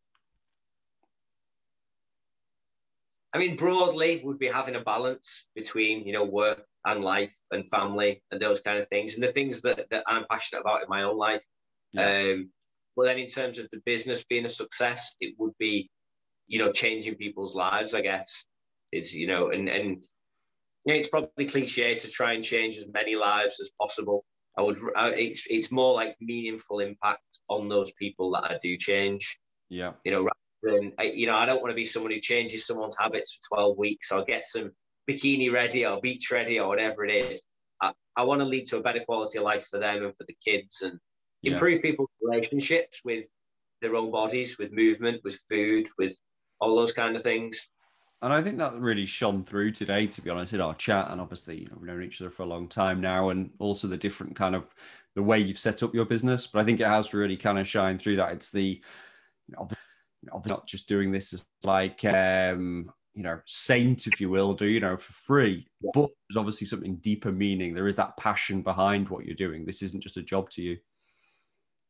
I mean, broadly, we'd be having a balance between you know work and life and family and those kind of things, and the things that, that I'm passionate about in my own life. Yeah. Um, but then, in terms of the business being a success, it would be, you know, changing people's lives. I guess is you know, and and yeah, it's probably cliche to try and change as many lives as possible. I would. I, it's it's more like meaningful impact on those people that I do change. Yeah. You know, rather than you know, I don't want to be someone who changes someone's habits for twelve weeks. I'll get some bikini ready or beach ready or whatever it is. I, I want to lead to a better quality of life for them and for the kids and Yeah. improve people's relationships with their own bodies, with movement, with food, with all those kind of things. And I think that really shone through today, to be honest, in our chat. And obviously, you know, we've known each other for a long time now, and also the different kind of the way you've set up your business. But I think it has really kind of shined through that. It's the, you know, obvi- you know, obviously not just doing this as like, um, you know, saint, if you will, do, you know, for free. But there's obviously something deeper meaning. There is that passion behind what you're doing. This isn't just a job to you.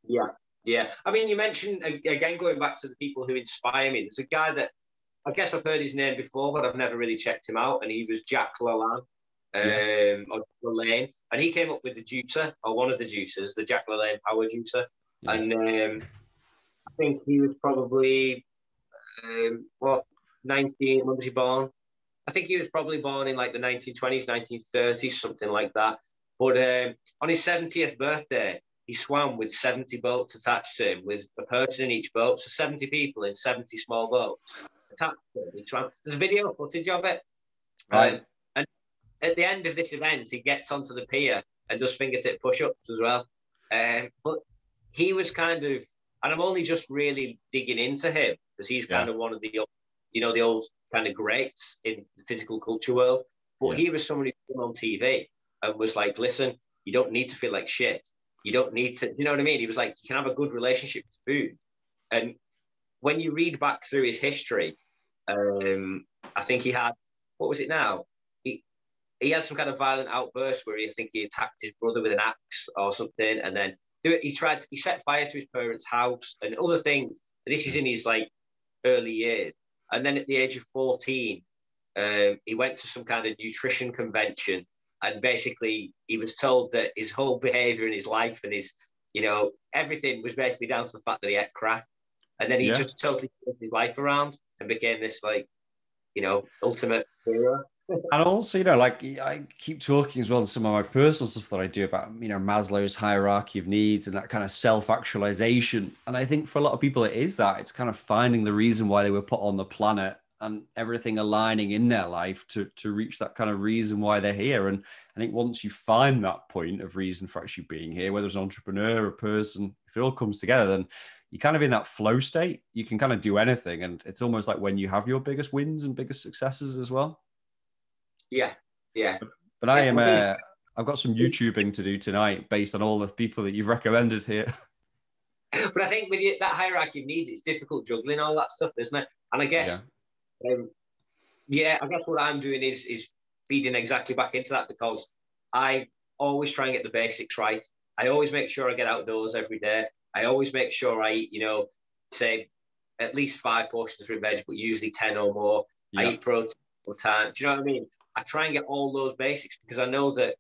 Yeah, yeah. I mean, you mentioned again going back to the people who inspire me. There's a guy that I guess I've heard his name before, but I've never really checked him out, and he was Jack Lalanne, um, or Lalane, and he came up with the juicer or one of the juicers, the Jack Lalanne Power Juicer, Yeah. and um, I think he was probably um, what 19. When was he born? I think he was probably born in like the 1920s, 1930s, something like that. But um, on his 70th birthday, he swam with 70 boats attached to him, with a person in each boat. So 70 people in 70 small boats attached to him. He swam. There's video footage of it. Right. Um, and at the end of this event, he gets onto the pier and does fingertip push ups as well. Um, but he was kind of, and I'm only just really digging into him because he's kind of one of the, old- you know, the old kind of greats in the physical culture world. But Yeah. he was someone who came on TV and was like, listen, you don't need to feel like shit. You don't need to, you know what I mean? He was like, you can have a good relationship with food. And when you read back through his history, um, I think he had, what was it now? He, he had some kind of violent outburst where he, I think he attacked his brother with an axe or something. And then he tried, he set fire to his parents' house and other things. This is in his like early years. And then at the age of 14, um, he went to some kind of nutrition convention and basically he was told that his whole behavior in his life and his you know everything was basically down to the fact that he ate crack and then he Yeah. just totally turned his life around and became this like you know ultimate hero and also, you know, like I keep talking as well in some of my personal stuff that I do about, you know, Maslow's hierarchy of needs and that kind of self actualization. And I think for a lot of people, it is that it's kind of finding the reason why they were put on the planet and everything aligning in their life to, to reach that kind of reason why they're here. And I think once you find that point of reason for actually being here, whether it's an entrepreneur, a person, if it all comes together, then you're kind of in that flow state. You can kind of do anything. And it's almost like when you have your biggest wins and biggest successes as well. yeah yeah But I Yeah, am. Uh, I've got some YouTubing to do tonight based on all the people that you've recommended here. but i think with you, that hierarchy of needs it's difficult juggling all that stuff isn't it and i guess um, yeah i guess what i'm doing is is feeding exactly back into that because i always try and get the basics right i always make sure i get outdoors every day i always make sure i eat you know say at least five portions of veg but usually 10 or more I eat protein all the time. Do you know what I mean? I try and get all those basics because I know that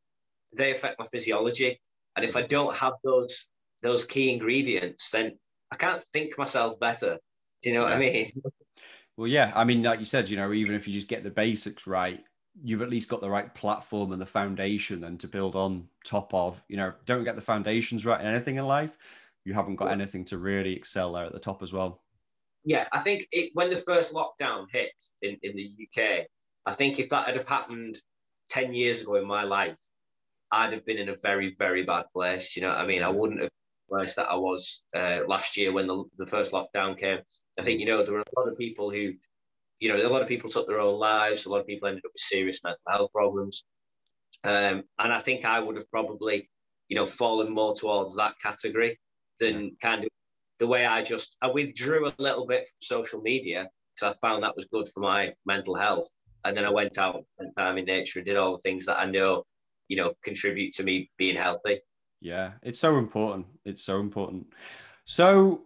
they affect my physiology. And if I mm-hmm. don't have those those key ingredients, then I can't think myself better. Do you know what I mean? Well, yeah. I mean, like you said, you know, even if you just get the basics right, you've at least got the right platform and the foundation then to build on top of. You know, don't get the foundations right in anything in life, you haven't got anything to really excel there at the top as well. Yeah, I think it, when the first lockdown hit in, in the UK, I think if that had have happened 10 years ago in my life, I'd have been in a very, very bad place. You know what I mean? I wouldn't have been in the place that I was uh, last year when the, the first lockdown came. I think, you know, there were a lot of people who, you know, a lot of people took their own lives. A lot of people ended up with serious mental health problems. Um, and I think I would have probably, you know, fallen more towards that category than kind of the way I just I withdrew a little bit from social media because I found that was good for my mental health. And then I went out, and time in nature, and did all the things that I know, you know, contribute to me being healthy. Yeah, it's so important. It's so important. So,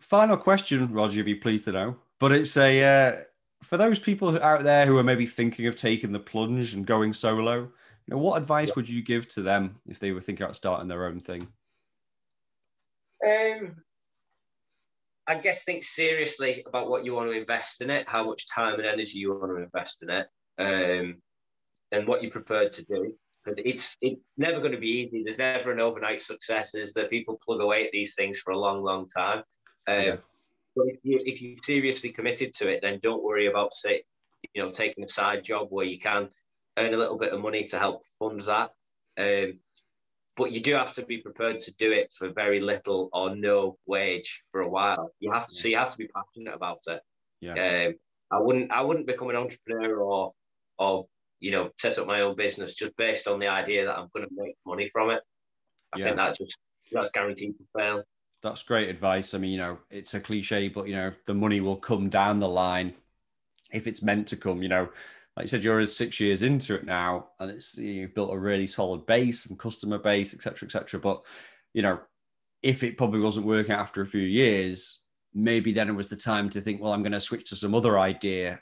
final question, Roger, you'd be pleased to know. But it's a uh, for those people out there who are maybe thinking of taking the plunge and going solo. You know, what advice would you give to them if they were thinking about starting their own thing? Um, I guess think seriously about what you want to invest in it, how much time and energy you want to invest in it. Um, and what you're prepared to do. But it's it's never going to be easy. There's never an overnight success. There's that people plug away at these things for a long, long time. Um, yeah. But if you if you're seriously committed to it, then don't worry about say, you know, taking a side job where you can earn a little bit of money to help fund that. Um, but you do have to be prepared to do it for very little or no wage for a while. You have to, so you have to be passionate about it. Yeah. Um, I wouldn't, I wouldn't become an entrepreneur or, or you know, set up my own business just based on the idea that I'm going to make money from it. I yeah. think that's just that's guaranteed to fail. That's great advice. I mean, you know, it's a cliche, but you know, the money will come down the line if it's meant to come. You know, like you said, you're six years into it now, and it's you've built a really solid base and customer base, etc., etc. But you know, if it probably wasn't working after a few years, maybe then it was the time to think, well, I'm going to switch to some other idea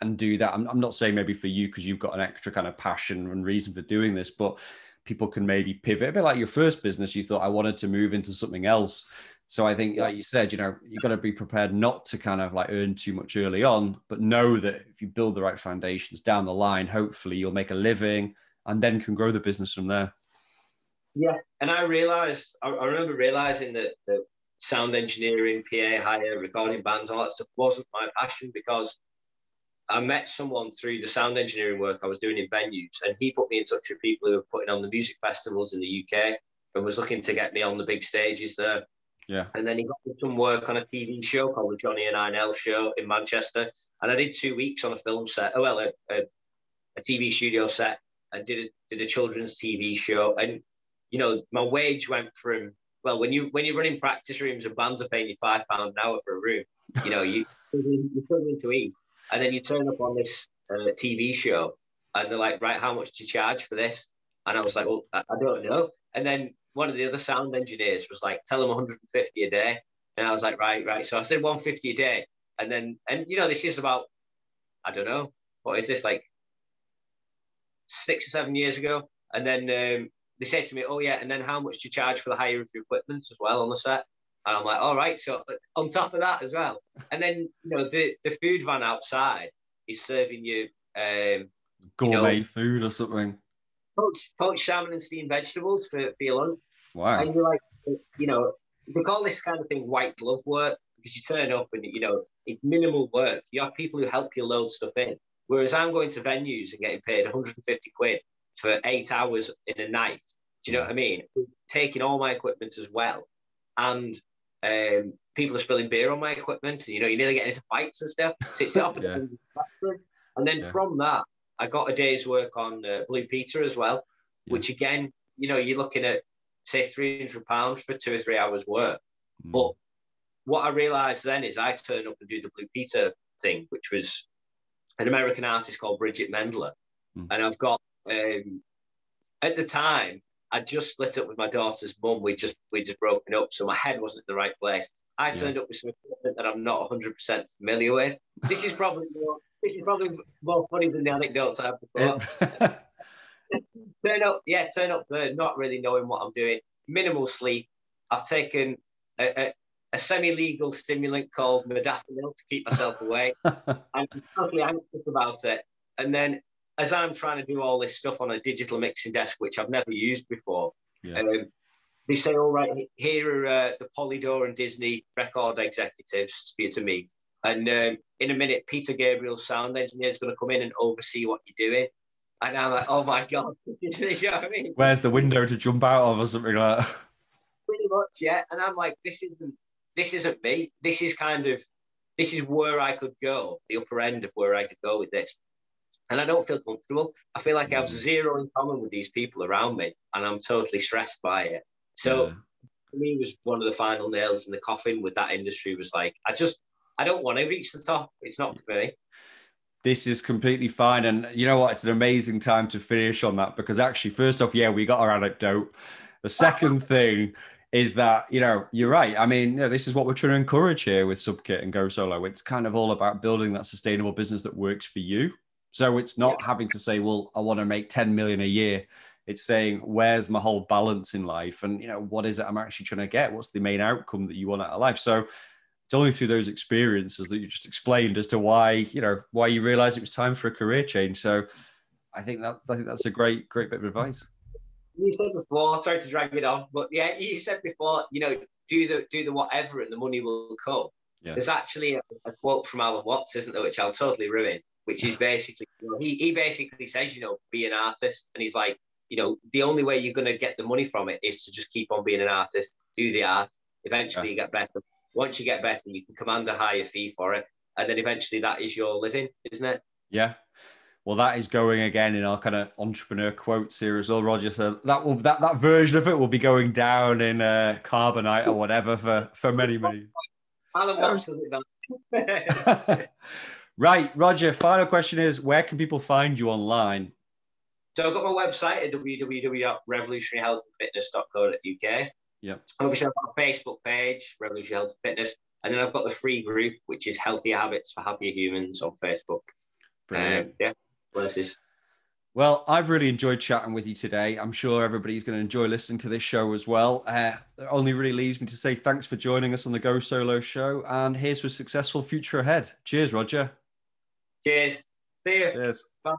and do that. I'm, I'm not saying maybe for you because you've got an extra kind of passion and reason for doing this, but people can maybe pivot a bit like your first business. You thought I wanted to move into something else so I think, like you said, you know, you've got to be prepared not to kind of like earn too much early on, but know that if you build the right foundations down the line, hopefully you'll make a living and then can grow the business from there. Yeah. And I realized, I, remember realizing that, that sound engineering, PA hire, recording bands, all that stuff wasn't my passion because I met someone through the sound engineering work I was doing in venues, and he put me in touch with people who were putting on the music festivals in the UK and was looking to get me on the big stages there. Yeah. And then he got some work on a TV show called the Johnny and Inel show in Manchester. And I did two weeks on a film set, oh, well, a, a, a TV studio set. I did a, did a children's TV show. And, you know, my wage went from, well, when, you, when you're running practice rooms and bands are paying you £5 an hour for a room, you know, you, you're struggling to eat. And then you turn up on this uh, TV show and they're like, right, how much do you charge for this? And I was like, well, I, I don't know. And then one of the other sound engineers was like, tell them 150 a day. And I was like, right, right. So I said 150 a day. And then, and you know, this is about, I don't know, what is this like six or seven years ago? And then um, they said to me, oh, yeah. And then how much do you charge for the hire of your equipment as well on the set? And I'm like, all right. So uh, on top of that as well. And then, you know, the, the food van outside is serving you um, gourmet you know, food or something poached, poached salmon and steamed vegetables for, for your lunch. Wow. And you're like, you know, they call this kind of thing white glove work because you turn up and, you know, it's minimal work. You have people who help you load stuff in. Whereas I'm going to venues and getting paid 150 quid for eight hours in a night. Do you know what I mean? Taking all my equipment as well. And um, people are spilling beer on my equipment. And, you know, you're nearly getting into fights and stuff. So it's the opposite. yeah. And then yeah. from that, I got a day's work on uh, Blue Peter as well, yeah. which again, you know, you're looking at say three hundred pounds for two or three hours work. Mm. But what I realised then is I turn up and do the Blue Peter thing, which was an American artist called Bridgit Mendler, mm. and I've got um, at the time I just split up with my daughter's mum. We just we just broken up, so my head wasn't in the right place. I turned up with some equipment that I'm not 100% familiar with. This is probably more this is probably more funny than the anecdotes I've before. turn up, yeah, turn up there, not really knowing what I'm doing. Minimal sleep. I've taken a, a, a semi-legal stimulant called modafinil to keep myself awake. I'm totally anxious about it. And then as I'm trying to do all this stuff on a digital mixing desk, which I've never used before, yeah. um, they say, all right, here are uh, the Polydor and Disney record executives for you to meet. And um, in a minute, Peter Gabriel's sound engineer is going to come in and oversee what you're doing. And I'm like, oh my God. you know what I mean? Where's the window to jump out of or something like that? Pretty much, yeah. And I'm like, this isn't this isn't me. This is kind of this is where I could go, the upper end of where I could go with this. And I don't feel comfortable. I feel like I have zero in common with these people around me, and I'm totally stressed by it. So yeah. for me, was one of the final nails in the coffin with that industry was like, I just I don't want to reach the top. It's not for me. This is completely fine. And you know what? It's an amazing time to finish on that because actually, first off, yeah, we got our anecdote. The second thing is that, you know, you're right. I mean, you know, this is what we're trying to encourage here with Subkit and Go Solo. It's kind of all about building that sustainable business that works for you. So it's not having to say, well, I want to make 10 million a year. It's saying, where's my whole balance in life? And, you know, what is it I'm actually trying to get? What's the main outcome that you want out of life? So it's only through those experiences that you just explained as to why you know why you realized it was time for a career change so I think that I think that's a great great bit of advice. You said before, sorry to drag it on, but yeah, you said before, you know, do the do the whatever and the money will come. Yeah. There's actually a, a, quote from Alan Watts, isn't there, which I'll totally ruin, which is basically you know, he he basically says, you know, be an artist, and he's like, you know, the only way you're gonna get the money from it is to just keep on being an artist, do the art. Eventually, yeah. you get better. Once you get better, you can command a higher fee for it, and then eventually that is your living, isn't it? Yeah, well, that is going again in our kind of entrepreneur quote series. Or Roger So that will that that version of it will be going down in uh, carbonite or whatever for for many many. Alan right, Roger. Final question is: Where can people find you online? So I've got my website at www.revolutionaryhealthfitness.co.uk. Yeah. Obviously, I've got a Facebook page, Revolutionary Health and Fitness, and then I've got the free group, which is Healthier Habits for Happier Humans on Facebook. Brilliant. Um, yeah places. Well, I've really enjoyed chatting with you today. I'm sure everybody's going to enjoy listening to this show as well. Uh, it only really leaves me to say thanks for joining us on the Go Solo show, and here's to a successful future ahead. Cheers, Roger. Cheers. See you. Cheers. Bye.